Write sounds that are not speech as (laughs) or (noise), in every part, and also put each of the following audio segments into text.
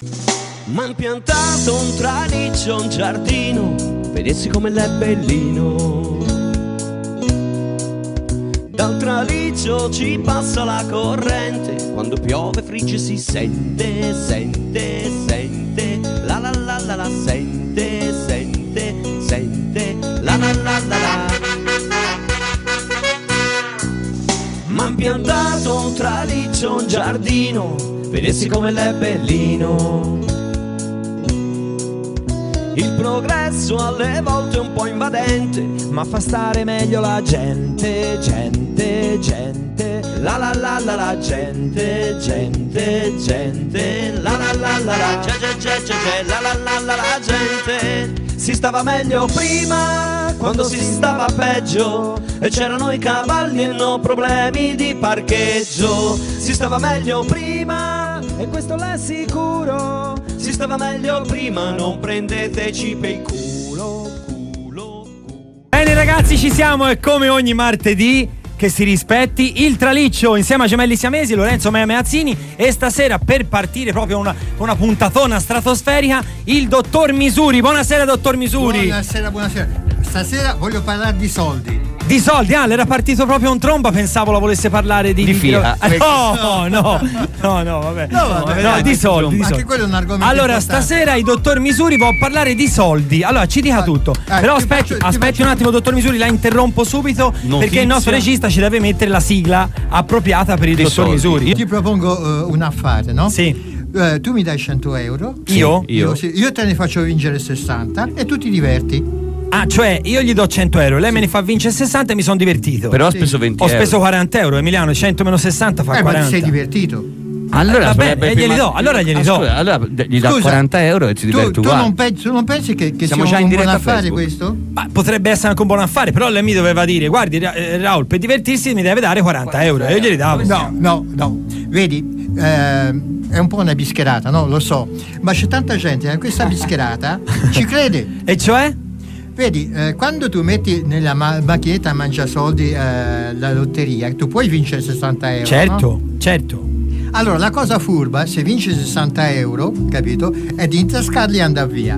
M'han piantato un traliccio, un giardino, vedessi come l'è bellino. Dal traliccio ci passa la corrente, quando piove frigge si sente, sente, sente, la la la la la, sente, sente, sente, la la la la la. M'han piantato un traliccio, un giardino, vedessi come l'è bellino. Il progresso alle volte è un po' invadente, ma fa stare meglio la gente, gente, gente. La la la la la gente, gente, gente. La la la la la la la la la la gente. Si stava meglio prima, quando si stava peggio e c'erano i cavalli e no problemi di parcheggio. Si stava meglio prima e questo l'assicuro. Si stava meglio prima, non prendeteci per il culo, culo, culo. Bene ragazzi, ci siamo e come ogni martedì che si rispetti il traliccio insieme a Gemelli Siamesi, Lorenzo Mea Meazzini e stasera per partire proprio una, una puntatona stratosferica il dottor Misuri. Buonasera dottor Misuri. Buonasera, buonasera. Stasera voglio parlare di soldi. Di soldi, ah, l'era partito proprio un tromba, pensavo la volesse parlare di, Di Fiat. Ah, no, no, no, no, vabbè. No, vabbè, No, dai, di soldi, di Anche soldi. quello è un argomento Allora, importante. stasera il dottor Misuri vuole parlare di soldi. Allora, ci dica Ah, tutto. eh, Però ti aspetti, faccio- ti aspetti faccio- un attimo, dottor Misuri, la interrompo subito Notizia. perché il nostro regista ci deve mettere la sigla appropriata per il Di dottor soldi. Misuri. Ti propongo eh, un affare, no? Sì. Eh, tu mi dai 100 euro. Io? Io? sì, io te ne faccio vincere 60 e tu ti diverti. Ah, cioè io gli do 100 euro, lei me ne fa vincere 60 e mi sono divertito. Però ho speso 20 Ho euro. speso 40 euro, Emiliano, 100 meno 60 fa eh, ma 40. ti sei divertito. Allora, Eh, va bene, sarebbe e glieli prima- do, allora glieli Ah, do. scusa, allora gli dà Scusa, 40 euro e si tu, diverte tu uguale. non, pensi, tu non pensi che, che Siamo sia già un in buon diretta a affare Facebook. questo? Ma potrebbe essere anche un buon affare, però lei mi doveva dire, guardi Ra- eh, Raul, per divertirsi mi deve dare 40 euro. E io glieli davo. No, no, no. Vedi, eh, è un po' una bischerata, no? Lo so. Ma c'è tanta gente che a questa (laughs) bischerata ci crede. E cioè? Vedi, eh, quando tu metti nella ma- macchinetta mangiasoldi eh, la lotteria, tu puoi vincere 60 euro. Certo, no? certo. Allora, la cosa furba, se vinci 60 euro, capito, è di intascarli e andare via.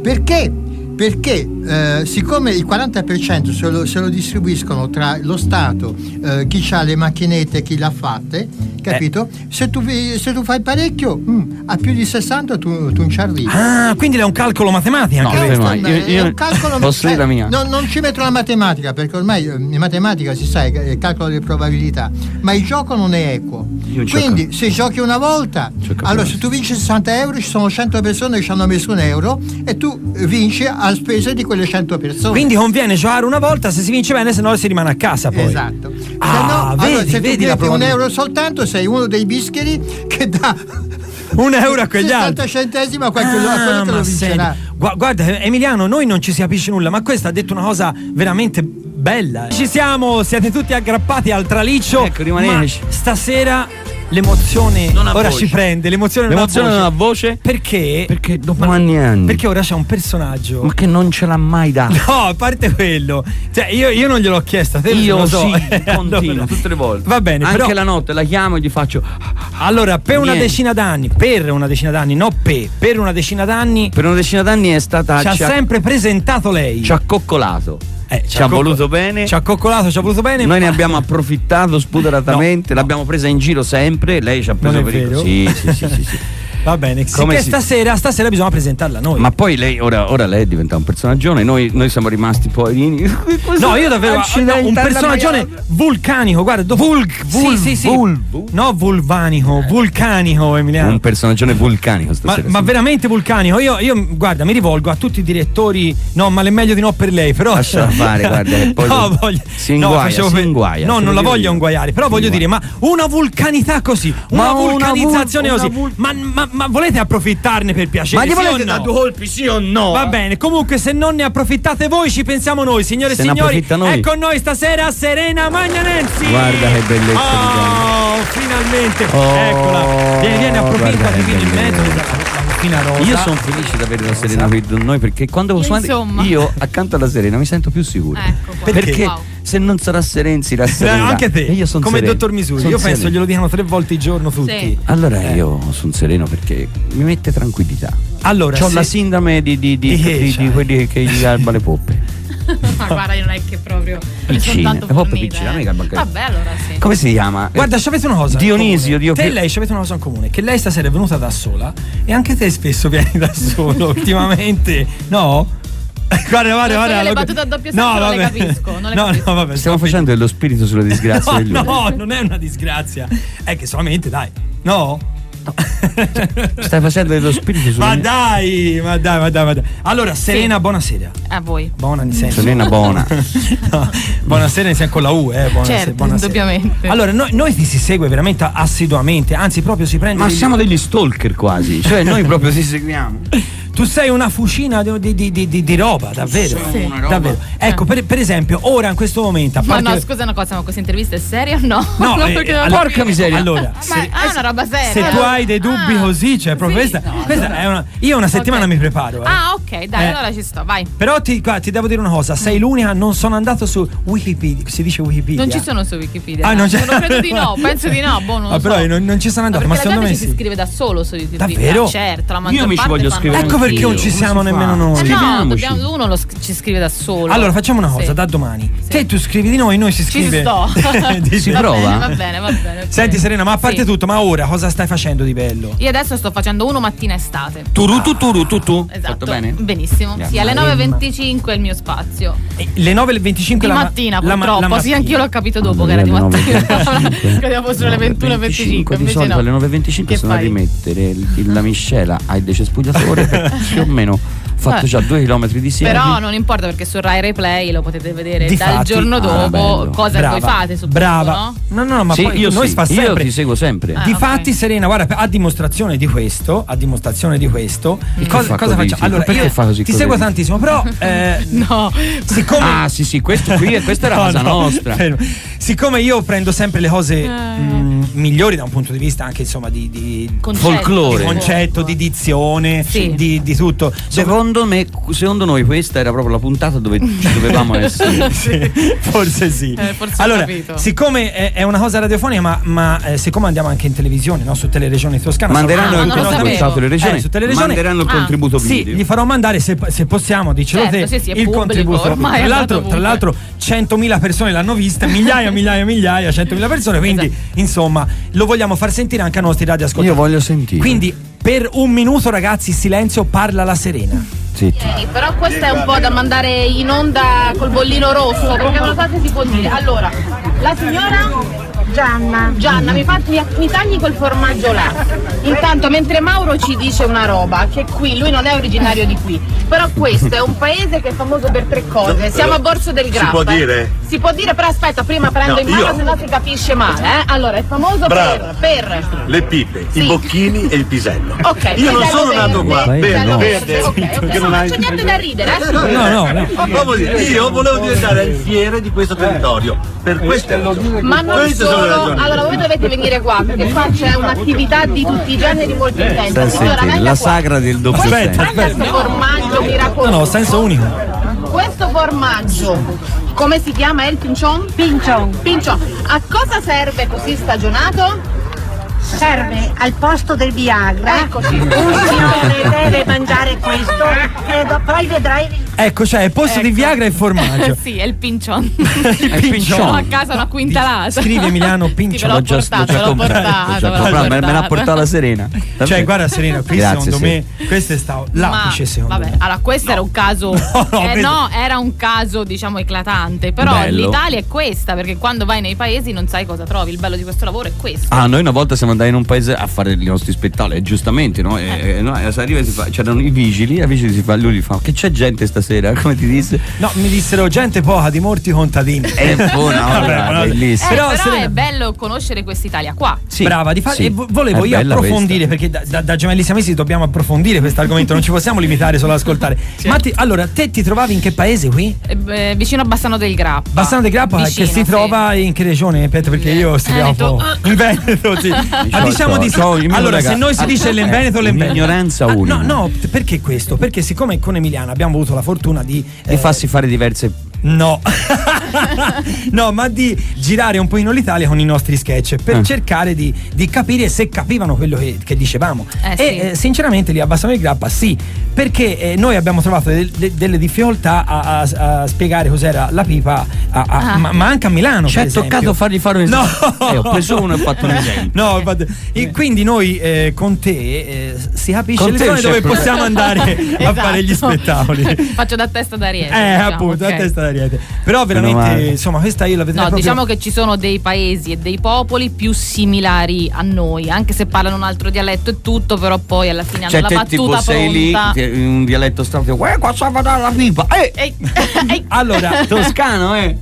Perché? Perché eh, siccome il 40% se lo, se lo distribuiscono tra lo Stato, eh, chi ha le macchinette e chi l'ha fatte, capito? Se, tu, se tu fai parecchio, mm, a più di 60 tu, tu non ci arrivi. Ah, quindi è un calcolo matematico No, anche eh, questo. no, Questo io- è io un calcolo eh, mia? Non, non ci metto la matematica perché ormai eh, in matematica si sa è il calcolo delle probabilità, ma il gioco non è equo. Io gioco- Quindi se giochi una volta, Gioco allora se tu vinci 60 euro ci sono 100 persone che ci hanno messo un euro e tu vinci a spese di quelle 100 persone. Quindi conviene giocare una volta, se si vince bene, se no si rimane a casa poi. Esatto. Se Ah, no, vedi, allora, se vedi tu un euro soltanto sei uno dei bischeri che dà (laughs) Un euro a quegli 60 altri. centesimi a quello, a quello Ah, che lo ma vincerà. senti, gua- guarda, Emiliano, noi non ci si capisce nulla, ma questa ha detto una cosa veramente bella. Ci siamo, siete tutti aggrappati al traliccio. Ecco, rimaneteci. ma stasera l'emozione ora voce. ci prende, l'emozione, L'emozione non ha voce? Perché? Perché dopo Ma- anni e anni. Perché ora c'è un personaggio. Ma che non ce l'ha mai dato. (laughs) No, a parte quello, cioè io, io non gliel'ho chiesto, a te Io lo so. sì, (laughs) Allora- continuo, tutte le volte. Va bene, Anche però la notte la chiamo e gli faccio. allora per una Niente. decina d'anni, per una decina d'anni, no pe, per una decina d'anni Per una decina d'anni è stata. ci ha sempre presentato lei. ci ha coccolato. Eh, ci ha cocco- voluto bene. Ci ha coccolato, ci ha voluto bene. Noi ne ma- abbiamo approfittato spudoratamente, No, l'abbiamo presa in giro sempre, lei ci ha preso per il? Sì, sì, sì, sì, sì. (laughs) Va bene, Come si- stasera, stasera bisogna presentarla noi. Ma poi lei, ora, ora lei diventa un personaggio, noi, noi siamo rimasti poverini. (laughs) No, io davvero no, un personaggio vulcanico, guarda, do- Vulc, vul- sì, sì, sì. vul- vul- No, vulvanico, vulcanico, Emiliano. Un personaggio vulcanico Ma, stasera. ma sì. veramente vulcanico. Io, io, guarda, mi rivolgo a tutti i direttori. No, ma è meglio di no per lei. Però. Lasciala fare, guarda, (laughs) poi no, voglio, si no, inguaia, facevo si per- inguaia, No, non la voglio io. inguaiare. Però voglio dire, ma una vulcanità così. Una Ma vulcanizzazione vul- così. ma, ma- volete approfittarne per piacere? Ma gli volete no? due colpi, sì o no? Va bene, comunque se non ne approfittate voi ci pensiamo noi, signore e Se signori. È con noi stasera Serena Magnanensi. Guarda che bellezza Oh, finalmente. Oh, Eccola. Vieni, vieni, approfitta, guarda che dividi fucina rosa. Io sono felice di avere la Serena qui con noi perché quando Insomma. io accanto alla Serena mi sento più sicuro. Ecco qua. Perché Wow. se non sarà Serenzi la Eh, Serena. anche te, E io sono come il sereno. dottor Misuri. Son Io penso sereno. glielo dicano tre volte al giorno tutti. Sì. Allora Eh. io sono sereno perché mi mette tranquillità. Allora, Ho se- la sindrome di, di, di, Di quelli che gli garba le poppe. (laughs) (laughs) Ma guarda, io non è che proprio. mi sono Piccine, tanto le poppe fornita, piccine, eh. non è che banca- Vabbè, allora sì. Come si chiama? Guarda, ci avete una cosa. Dionisio. Dio Te e lei ci avete una cosa in comune: che lei stasera è venuta da sola e anche te spesso vieni da solo (laughs) ultimamente. No? (laughs) Guarda, guarda, guarda. le battute a doppio senso non le capisco, non le no, capisco. no, vabbè. Stiamo facendo dello spirito sulle disgrazie No, no, non è una disgrazia. È che solamente, dai. No? Stai facendo dello spirito Ma dai, ma dai, ma dai, ma dai. Allora, Serena, buonasera. A voi. Buona senso. Serena buona. (laughs) No, buonasera insieme con la U, eh. Buonasera, Certo, buonasera. indubbiamente. Allora, noi, noi ti si segue veramente assiduamente, anzi, proprio si prende. Ma degli- siamo degli stalker quasi. Cioè, noi proprio ci seguiamo. (laughs) Tu sei una fucina di, di- di- di- di roba, davvero. Sì. roba. davvero. Ecco, per, per esempio, ora in questo momento. A Ma parte no, scusa una cosa, ma questa intervista è seria o no? No, (laughs) No, eh, perché allora- porca miseria. Allora, Ma se- è una roba seria. Se tu hai dei dubbi Ah, così, cioè, proprio sì. questa, questa è una. Io una settimana Ok. mi preparo. eh. Ah, ok, dai, Eh. allora ci sto, vai. Però ti, guarda, ti devo dire una cosa: sei l'unica, non sono andato su Wikipedia. Si dice Wikipedia. Non ci sono su Wikipedia. Ah, no. non c'è. Non credo di no, (laughs) penso di no. Boh, non Ah, lo però so. io non, non ci sono andato, ma secondo me ci si scrive da solo su Wikipedia. Davvero? Certo, la maggior Io mi ci voglio scrivere Ecco perché non ci siamo si fa? nemmeno Eh noi. no, Scriviamoci. dobbiamo, uno lo ci scrive da solo. Allora facciamo una cosa, Sì. da domani. Sì. Te tu scrivi di noi, noi si Ci scrive. sto. (laughs) di Si va prova? Bene, va bene, va bene. Senti Serena, ma a parte Sì. tutto, ma ora cosa stai facendo di bello? Io adesso sto facendo uno mattina estate. Turu tu turu tu tu. Esatto. Fatto bene? Benissimo. Yeah. Sì, alle Maremma. 9.25 è il mio spazio. E Le 9.25 Di la ma- mattina, la purtroppo. la sì, mattina. anch'io l'ho capito dopo Ah, che era di mattina. 9:25. Credevo fossero le 21.25. di solito no. alle 9.25 Che sono a rimettere la miscela al decespugliatore (laughs) più o meno fatto Eh. già due chilometri di siepi. Però non importa perché su Rai Replay lo potete vedere Difatti- dal giorno Ah, dopo bello. cosa Brava, voi fate. brava. no? No, no, no, ma sì, poi io noi sì, fa io sempre. ti seguo sempre. Ah, Difatti, ok. Serena, guarda, a dimostrazione di questo, a dimostrazione di questo, cosa, fa cosa facciamo? Allora, perché io fa così ti così? seguo tantissimo, però (laughs) eh, No. siccome Ah, sì, sì, questo qui e questa era (laughs) No, casa no, nostra. fermo. Siccome io prendo sempre le cose Eh. mh, migliori da un punto di vista anche insomma di, di Concetto. Folklore. di concetto, di dizione, Sì. di, di tutto. Secondo me, secondo noi questa era proprio la puntata dove (laughs) ci dovevamo essere. (laughs) Sì, forse sì. Eh, forse allora, siccome è, è una cosa radiofonica, ma, ma, eh, siccome andiamo anche in televisione, no? su Teleregione Toscana, Manderanno Ah, il contributo regioni. Eh, su Teleregione- Manderanno il Ah. contributo Sì, video. gli farò mandare se, se possiamo, dicelo Certo, te. sì, sì, il pubblico, contributo. tra, l'altro, tra l'altro 100.000 persone l'hanno vista, migliaia, migliaia, migliaia, 100.000 persone, quindi Esatto. insomma lo vogliamo far sentire anche ai nostri radioascoltatori. Io voglio sentire. Quindi per un minuto ragazzi, silenzio, parla la Serena. Zitti. Sì, però questa è un po' da mandare in onda col bollino rosso, perché non so se si può dire. Allora, la signora Gianna. Gianna, mi, fa- mi- mi tagli quel formaggio là. Intanto, mentre Mauro ci dice una roba, che qui, lui non è originario di qui, però questo è un paese che è famoso per tre cose. Siamo a Borso del Grappa. può eh. dire? Si può dire, però aspetta, prima prendo No, in mano, io- se no si capisce male. Eh? Allora, è famoso per, per Le pipe, Sì. i bocchini e il pisello. Ok, Io non sono nato verde, qua. Vai, pisello no. Verde, Ok, ok, Perché non non hai- c'è niente da ridere, eh? No, no, no. Dire, io volevo diventare alfiere di questo territorio. Per queste ragioni. Ma non Queste sono allora voi dovete venire qua perché qua c'è un'attività di tutti i generi molto intensa. Signora, sentendo, venga la qua. sagra del doppio Aspetta, aspetta. questo formaggio No, miracoloso. no, senso unico. Questo formaggio, come si chiama? È il pincion? Pincion. Pincion. A cosa serve così stagionato? Serve al posto del Viagra. Eccoci. Un signore deve mangiare questo e poi vedrai Ecco, cioè, il posto di Viagra e formaggio. (laughs) sì, è il pincion. (laughs) il pincione. Ho a casa una quintalata. Scrivi Emiliano ve l'ho L'ho già- portato, l'ho portato. me, l'ha portato. portata la Serena. Cioè, guarda Serena, qui Grazie, secondo sì. me questo è stato l'apice Ma, secondo vabbè, me. allora questo era un caso (laughs) No, no, eh, no, era un caso diciamo eclatante, però Bello. l'Italia è questa perché quando vai nei paesi non sai cosa trovi, il bello di questo lavoro è questo. Ah, noi una volta siamo andati in un paese a fare i nostri spettacoli, e giustamente, no? E, e no, e si arriva e si fa, c'erano i vigili, e i vigili si fa, lui gli fa, che c'è gente stasera? sera? (laughs) Come ti disse? No, mi dissero gente poca di morti contadini. È buona, (laughs) vabbè. bellissimo. Eh, Però, però, Serena- è bello conoscere quest'Italia qua. Sì, Brava, di fa- sì. e vo- volevo È io approfondire perché da, da, da Gemelli Siamesi dobbiamo approfondire questo argomento, non ci possiamo limitare solo ad ascoltare. Ma ti- allora, te ti trovavi in che paese qui? Eh, beh, vicino a Bassano del Grappa. Bassano di Grappa Vicino, che si sì. trova in che regione? Aspetta, perché io studiavo Veneto. in Veneto, sì. (laughs) Ma diciamo di sì. Allora, se noi si dice l'En Veneto, l'En Veneto. Un'ignoranza Ah, unica. No, no, perché questo? Perché siccome con Emiliano abbiamo avuto la fortuna di Di eh, farsi fare diverse. No, (laughs) no, ma di girare un pochino l'Italia con i nostri sketch per Eh. cercare di, di capire se capivano quello che, che dicevamo. Eh, e sì. eh, sinceramente lì a Bassano di Grappa sì, perché eh, noi abbiamo trovato del- de- delle difficoltà a, a- a spiegare cos'era la pipa, a- a- Ah. ma, ma anche a Milano. Ci esempio. toccato fargli fare un No! esempio. Eh, ho preso uno e ho fatto un (laughs) esempio. No, e quindi noi eh, con te eh, si capisce Con le zone dove possiamo andare (laughs) a Esatto. fare gli spettacoli. Faccio da testa d'ariete. Eh, diciamo, appunto, ok. a testa d'ariete. Però veramente, insomma, questa io la vedrei No, proprio... diciamo che ci sono dei paesi e dei popoli più similari a noi, anche se parlano un altro dialetto e tutto, però poi alla fine Cioè, hanno la te tipo battuta sei lì, pronta. ti- in un dialetto strano, eh, qua sta dare la pipa. Eh, Ehi, (laughs) ehi. (laughs) Allora, toscano, eh.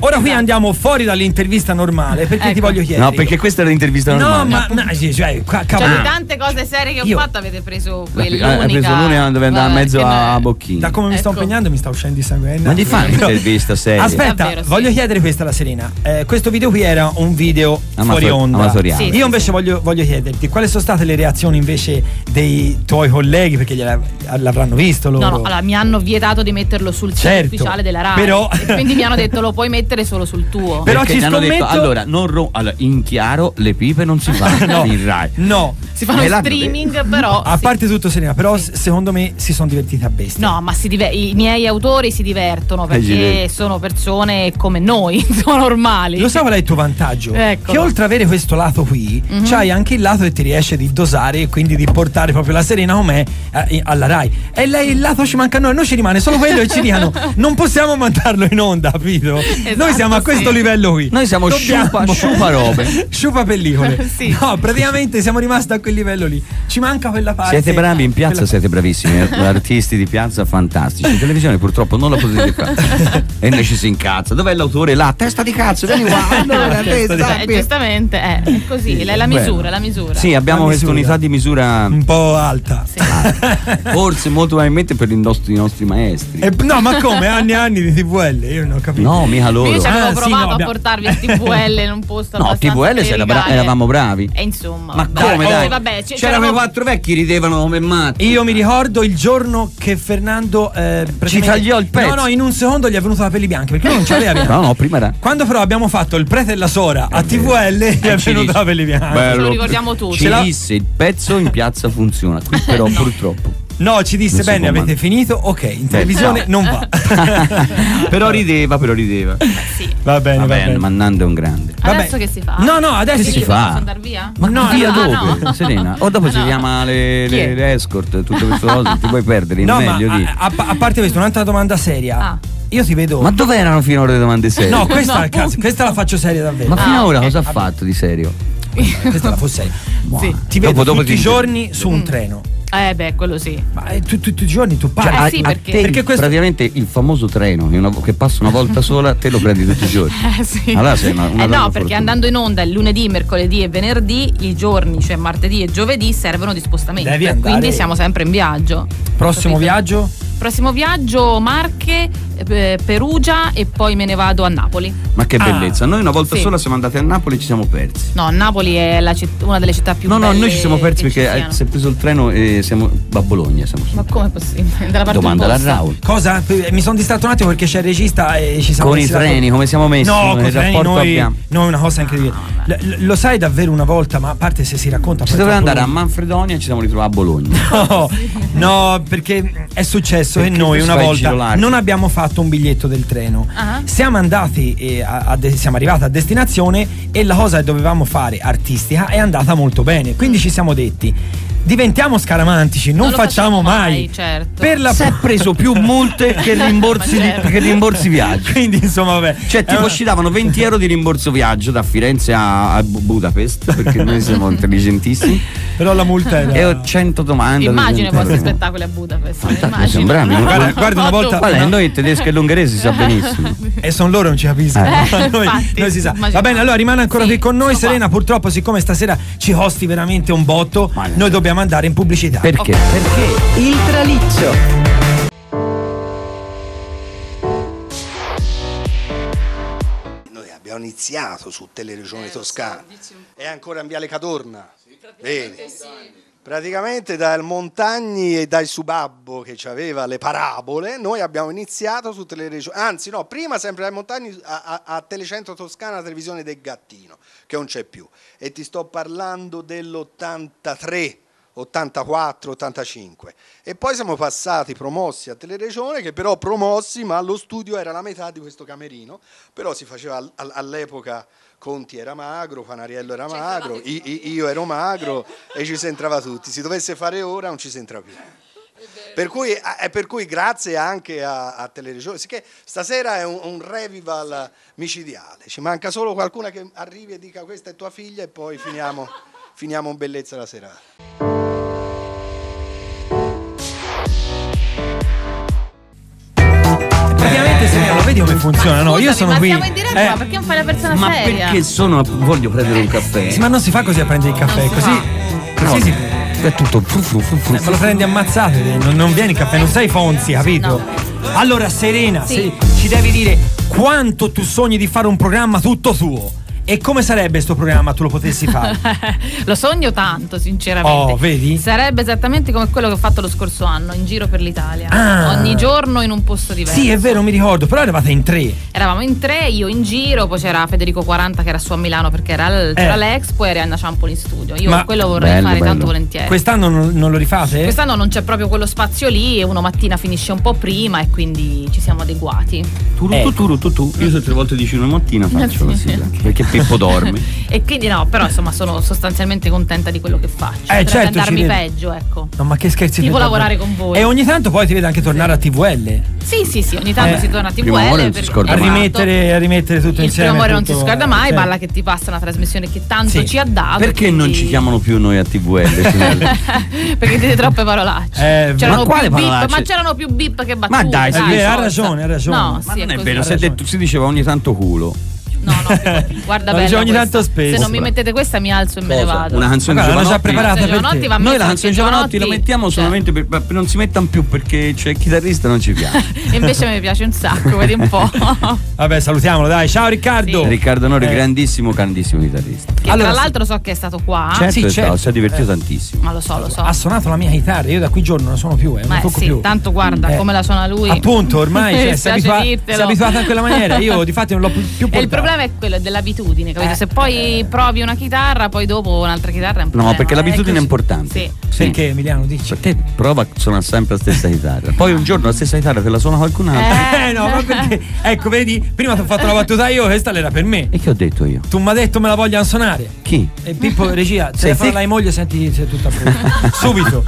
ora qui andiamo fuori dall'intervista normale perché ti Ecco. voglio chiedere. No, perché questa è l'intervista No, normale. ma no, sì, cioè, qua- Cioè, di tante cose serie che ho Io- fatto avete preso La- quell'unica. Hai preso l'unica dove andava mezzo a Bocchini. da come mi sto Ecco. impegnando mi sta uscendo di sangue. Ma di fare un'intervista seria. Aspetta, Davvero, sì. voglio chiedere questa alla Serena. Eh, questo video qui era un video Amato- fuori onda. Sì, Io invece voglio, voglio chiederti quali sono state le reazioni invece dei tuoi colleghi perché gliela- l'avranno visto loro. No, no, allora mi hanno vietato di metterlo sul sito Certo, ufficiale della Rai. però- quindi mi hanno detto lo puoi mettere solo sul tuo. Però Perché ci hanno detto, scommetto- allora, non ro- allora, in chiaro, le pipe non si fanno (laughs) No, in Rai. no. si fanno l'hanno streaming, però. A sì. parte tutto Serena, però secondo me si sono divertiti a bestia. No, ma si diver- i miei autori si divertono perché sono persone come noi, (laughs) sono normali. Lo sai qual è il tuo vantaggio? Eccolo. Che oltre ad avere questo lato qui, Mhm. c'hai anche il lato che ti riesce di dosare e quindi di portare proprio la Serena com'è eh, alla Rai. E lei il lato ci manca a noi, noi ci rimane solo quello e ci dicono (laughs) non possiamo mandarlo in onda, capito? noi siamo a sì. questo livello qui. Noi siamo sciupa- sciupa (laughs) robe. sciupa pellicole. Sì. No, praticamente siamo rimasti a quel livello lì. Ci manca quella parte. Siete bravi in piazza, quella- siete bravissimi, artisti di piazza fantastici. In televisione purtroppo non la potete fare. E ne ci si incazza. Dov'è l'autore? Là, testa di cazzo, vieni qua. (laughs) Allora, Testa di testa, Eh, giustamente, eh, è così, è la misura, Bello. la misura. Sì, abbiamo La questa unità di misura un po' alta. Sì. forse molto probabilmente per i nostri, i nostri maestri. E- no, ma come? Anni e anni di TVL? Io non ho capito. No, mica loro. Io ci avevo Ah, sì, provato no, a abbiamo- portarvi a TVL in un posto (laughs) No, TVL bra- eravamo bravi. E insomma, Ma vabbè. come Eh, dai? vabbè, c- C'erano c'eravamo- i quattro vecchi, ridevano come matti. Io mi ricordo il giorno che Fernando eh, praticamente- tagliò il pezzo. No, no, in un secondo gli è venuto la pelle bianca perché lui non c'aveva bianca. (laughs) No, no, prima era. Quando però abbiamo fatto il prete e la sora a TVL gli è ci venuta la pelle bianca. Bello. lo ricordiamo tutti. Ci Ce l'ha- disse il pezzo in piazza funziona. Qui però purtroppo. No, ci disse si bene, avete finito? Ok, in televisione no. non va. (laughs) però rideva, però rideva. Sì. va bene, va, Va bene. bene, Mannando è un grande. Vabbè. Adesso che si fa? No, no, adesso Che si Che fa? Posso andare via? Ma No, via no, dove? ah, no. Serena. O dopo Ah, si no. chiama le, è? le, le escort, tutte queste (laughs) cose, ti puoi perdere. No, è ma meglio di. a, a- a parte questo, un'altra domanda seria. Ah. Io ti vedo. Ma dove erano finora le domande serie? no, questa, (laughs) No, appunto. questa la faccio seria davvero. Ma fino Ah, ad ora ok. cosa ha fatto di serio? (laughs) Questa la fa seria. Sì. Ti vedo Dopo- dopo tutti i giorni su Mm. un treno. Eh beh, quello sì. Ma eh, tu- tutti i giorni tu parli. Cioè, a, sì, a perché- te Perché questo- praticamente il famoso treno che, una- che passa una volta sola, te lo prendi tutti i (laughs) giorni. Eh, sì. Allora sei una- una Eh, no, perché fortunata. andando in onda il lunedì, mercoledì e venerdì, i giorni, cioè martedì e giovedì, servono di spostamento. Devi andare- Quindi siamo sempre in viaggio. Prossimo Capito? viaggio? Prossimo viaggio Marche, eh, Perugia e poi me ne vado a Napoli. Ma che Ah. bellezza! Noi una volta Sì. sola siamo andati a Napoli e ci siamo persi. No, Napoli è la citt- una delle città più no, belle. no, noi ci siamo persi perché si è preso il treno e siamo a Bologna. Siamo Ma come è possibile? (laughs) Dalla parte Domanda alla opposta. Raul. Cosa? Eh, Mi sono distratto un attimo perché c'è il regista e ci siamo Con i treni, come siamo messi? No, con i treni rapporto noi, abbiamo? noi una cosa incredibile. L- l- lo sai davvero una volta, ma a parte se si racconta Ci doveva andare a. Manfredonia e ci siamo ritrovati a Bologna. (laughs) No, (laughs) no, perché è successo Perché che noi una volta non abbiamo fatto un biglietto del treno. Ah. Siamo andati, eh, a- a de- siamo arrivati a destinazione e la cosa che dovevamo fare artistica è andata molto bene. Quindi ci siamo detti, diventiamo scaramantici, non, Non lo facciamo, mai. certo. Per la Si è (laughs) preso più multe che (laughs) rimborsi, Ma di- certo. che rimborsi viaggio. Quindi insomma vabbè. Cioè, tipo, Eh, ci davano 20 euro di rimborso viaggio da Firenze a, a Bu- Budapest, perché noi siamo (laughs) intelligentissimi. Però la multa era... E ho 100 domande. Immagino i 20 vostri spettacoli a Budapest. Fantastico, siamo bravi. Guarda- guarda, una volta- una- noi tedeschi e l'ungheresi si sa benissimo. E sono loro che non ci capiscono. Eh. noi, infatti, noi si sa. Va bene, allora rimane ancora Sì, qui con noi. sono qua. Serena, purtroppo, siccome stasera ci costi veramente un botto, Ma no. noi dobbiamo andare in pubblicità. Perché? Perché? Il traliccio. Noi abbiamo iniziato su Teleregione Toscana. È ancora in Viale Cadorna. Vedi? Praticamente dal Montagni e dal Subabbo che aveva le parabole, noi abbiamo iniziato su Teleregione, anzi no, prima sempre dai Montagni a, a- a Telecentro Toscana, la televisione del Gattino, che non c'è più. E ti sto parlando dell'83. 84, 85 e poi siamo passati promossi a Teleregione che però promossi ma lo studio era la metà di questo camerino però si faceva al- al- all'epoca Conti era magro, Panariello era magro, io ero magro e ci si entrava tutti. Si dovesse fare ora non ci si entra più. Per cui, per cui grazie anche a, a Teleregione, sicché stasera è un, un revival micidiale, ci manca solo qualcuno che arrivi e dica questa è tua figlia e poi finiamo, finiamo in bellezza la serata. Lo vedi come funziona? No, io sono ma qui. siamo in diretta, Eh, ma perché non fai la persona Ma seria? perché sono. Voglio prendere un caffè. sì, ma non si fa così a prendere il caffè, Non si così. No, Così si. È tutto. fru, fru, fru, fru, Eh, ma lo prendi ammazzate, non, non vieni il caffè, non sei Fonzi, capito? Allora, Serena, Sì. se- ci devi dire quanto tu sogni di fare un programma tutto tuo. E come sarebbe sto programma tu lo potessi fare? (laughs) Lo sogno tanto, sinceramente. Oh, vedi? Sarebbe esattamente come quello che ho fatto lo scorso anno, in giro per l'Italia. Ah. Ogni giorno in un posto diverso. sì, è vero, mi ricordo, però eravate in tre. Eravamo in tre, io in giro, poi c'era Federico 40 che era su a Milano perché era, l- Eh. l'Expo e Arianna Ciampoli in studio. Io Ma- quello vorrei Bello, fare bello. tanto volentieri. Quest'anno non, non lo rifate? Quest'anno non c'è proprio quello spazio lì e uno mattina finisce un po' prima e quindi ci siamo adeguati. Eh. tu, turu, tu, tu. Io se tre volte dici una mattina faccio (laughs) la sigla. Perché Pippo dorme. (laughs) E quindi no, però insomma sono sostanzialmente contenta di quello che faccio. Eh, certo, andarmi peggio, ecco. No, ma che scherzi Tipo lavorare con voi. E ogni tanto poi ti vede anche tornare a TVL. Sì, sì, sì, ogni tanto Eh, si torna a TVL. non si scorda A mai. Esatto. rimettere, a rimettere tutto Il insieme. primo amore non si scorda mai, cioè- balla che ti passa una trasmissione che tanto Sì. ci ha dato. Perché quindi- non ci chiamano più noi a TVL? (laughs) Perché dite troppe parolacce. Eh, c'erano ma quale parolacce? ma c'erano più bip che battute. Ma dai, sì, dai, ha ragione, ha ragione. No, Ma sì, non è così. vero, si, è detto- si diceva ogni tanto culo. No, no, (laughs) guarda bella dice ogni questa. tanto spesso. Se non mi mettete questa mi alzo e me ne Cosa? vado. Una canzone Guarda, già preparata per Giovanotti te. va Noi la canzone di Giovanotti la mettiamo Cioè, solamente per, per non si mettano più perché c'è il chitarrista non ci piace. (laughs) E invece mi piace un sacco, vedi un po'. (laughs) Vabbè, salutiamolo, dai. Ciao Riccardo. Riccardo Nori, Eh. grandissimo, grandissimo chitarrista. Che Allora, tra l'altro so che è stato qua. Certo, sì, è certo. stato, si è divertito tantissimo. Ma lo so, lo so. Ha suonato la mia chitarra, io da qui giorno non la suono più, eh, non Ma tocco sì, più. tanto guarda Eh, come la suona lui. Appunto, ormai cioè, si, è abitua- abituata a quella maniera. Io di fatti non l'ho più, il problema è quello dell'abitudine, capito? Eh, Se poi provi una chitarra, poi dopo un'altra chitarra è un problema. No, perché Eh, l'abitudine è importante. Sì. Perché Emiliano dici? Per te prova a suonare sempre la stessa chitarra. Poi un giorno la stessa chitarra te la suona qualcun altro. Eh, no, ma perché? Ecco, vedi, prima ti ho fatto la battuta io, questa l'era per me. E che ho detto io? Tu mi hai detto me la vogliono suonare. Chi? E Pippo, regia, telefona te- alla moglie, senti se è tutto a posto. (laughs) Subito.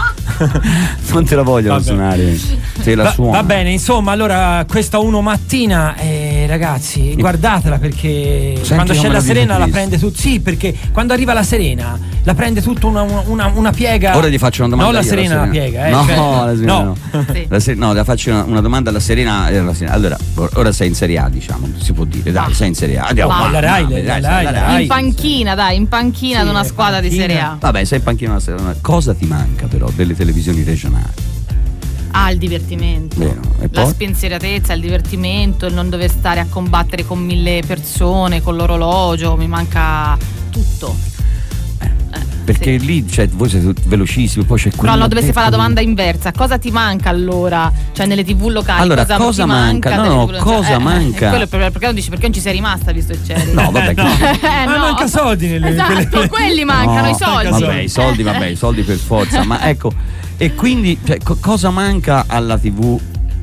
Non te la vogliono Vabbè. suonare. Te la Va, suona. va bene, insomma, allora questa uno mattina, eh, ragazzi, guardatela perché Senti quando c'è la la Serena la prende tutto. Sì, perché quando arriva la Serena la prende tutta una, una- una piega. Ora ti faccio una domanda. Non la io, Serena la piega, eh. No, cioè- (laughs) la Serena no. Sì. La Se- no, la faccio una, una domanda alla Serena, alla Serena. Allora, or- ora sei in Serie A, diciamo, si può dire, dai, Va. sei in Serie A. Andiamo, La Rai, la- dai, la la Rai. Rai. In panchina, dai, in panchina Sì, di una squadra di panchina. Serie A. Vabbè, sei in panchina una Serie A. Cosa ti manca però delle televisioni regionali? Ah, il divertimento. Vero. E La spensieratezza, il divertimento, il non dover stare a combattere con mille persone, con l'orologio, mi manca tutto. Eh, Perché sì. lì, cioè, voi siete velocissimi, poi c'è No, quello no, dovresti fare la domanda inversa. Cosa ti manca allora? Cioè nelle tv locali? Allora, cosa, cosa ti manca? No, no, TV cosa eh, manca? Quello è il problema, perché non dici perché non ci sei rimasta visto che c'eri? No, vabbè, No. (laughs) Eh, Ma no. manca soldi nelle Esatto, quelle- quelli mancano, No, i soldi. Vabbè, i soldi, vabbè, i soldi per forza. ma (laughs) ecco, e quindi cioè, co- cosa manca alla TV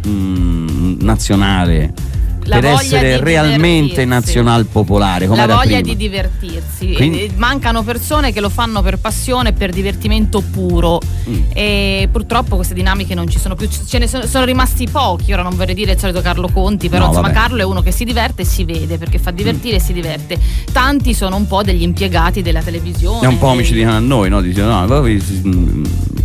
mm, nazionale. Per essere di realmente nazional popolare come la voglia prima. di divertirsi. Quindi- Eh, Mancano persone che lo fanno per passione, per divertimento puro. Mm. E purtroppo queste dinamiche non ci sono più. Ce ne sono, sono rimasti pochi. Ora non vorrei dire il solito Carlo Conti, però No, insomma vabbè. Carlo è uno che si diverte e si vede perché fa divertire e si diverte. Tanti sono un po' degli impiegati della televisione. È un po' come ci dei- dicono a noi, no? Dicono, no, mm,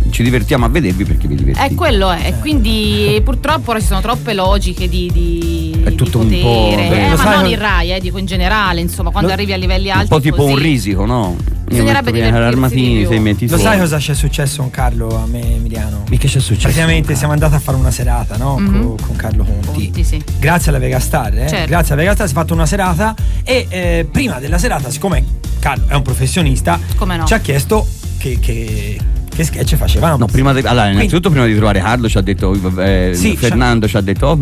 ci divertiamo a vedervi perché vi divertite. Eh, quello è. Quindi purtroppo ora ci sono troppe logiche di, di, Tutto un potere. po', Eh, ma sai, non il Rai, eh, dico in generale, insomma, quando Lo- arrivi a livelli alti. un po' tipo così. un risico, no? Io Bisognerebbe divertirsi sei metti Lo sai cosa c'è successo con Carlo a me, Emiliano? E che c'è successo? Praticamente siamo andati a fare una serata, no? Mhm. Co- con Carlo Conti. Conti, sì. Grazie alla Vega Star, eh? Certo. Grazie alla Vega Star si è fatta una serata e eh, prima della serata, siccome Carlo è un professionista, Come no? ci ha chiesto che, che- che sketch facevamo. No, prima di, allora, innanzitutto prima di trovare Carlo ci ha detto eh, Sì, Fernando ci ha detto oh,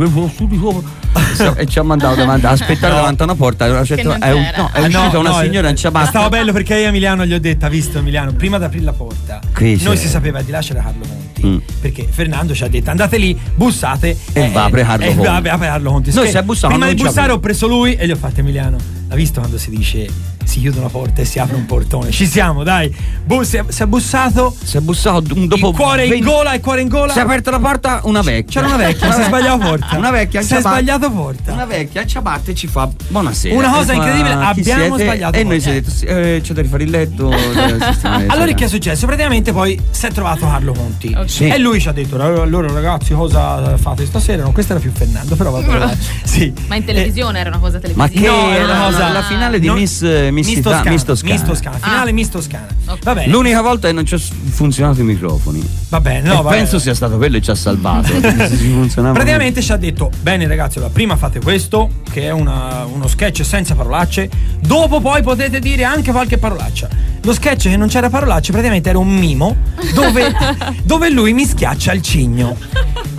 e ci ha mandato davanti a aspettare No. davanti a una porta una certa- è, un- no, è Ah, no, uscita una no, signora in ciabatte Stava bello perché io a Emiliano gli ho detto, ha visto Emiliano, prima di aprire la porta, Qui noi si sapeva di là c'era Carlo Conti. Mm. Perché Fernando ci ha detto andate lì, bussate E va a Carlo Conti. va a Carlo Conti. Noi Scher- se bussavamo Prima di bussare ho preso lui e gli ho fatto Emiliano. Ha visto quando si dice si chiude una porta e si apre un portone? Ci siamo, dai. Bu- si, è, si è bussato, si è bussato un dopo il cuore in 20 gola, il cuore in gola. si è aperta la porta una vecchia C'era una vecchia, si è sbagliato porta. (laughs) una vecchia in Si è ciabatte. Sbagliato porta. una vecchia ciabatte e ci fa buonasera Una cosa E fa, incredibile, "Chi abbiamo siete?" sbagliato e noi porta. si è detto sì, eh, c'è da rifare il letto (laughs) Allora che è successo? Praticamente poi si è trovato Carlo Conti Ok. Sì. e lui ci ha detto allora ragazzi cosa fate stasera? No, questo era più Fernando, però va bene. (laughs) sì. Ma in televisione era una cosa ma televisiva. che No, era la, cosa- la finale di non- Miss, eh, Miss, Miss Toscana, Miss Toscana. Miss Toscana, finale Ah. Miss Toscana. Ok. Va bene. L'unica volta che non ci sono funzionato i microfoni. Va bene, no, va penso bene. sia stato quello che ci ha salvato. (laughs) ci Praticamente ci ha detto: Bene, ragazzi, allora prima fate questo, che è una- uno sketch senza parolacce. Dopo poi potete dire anche qualche parolaccia. Lo sketch che non c'era parolacce, praticamente era un mimo dove, (laughs) dove lui mi schiaccia il cigno.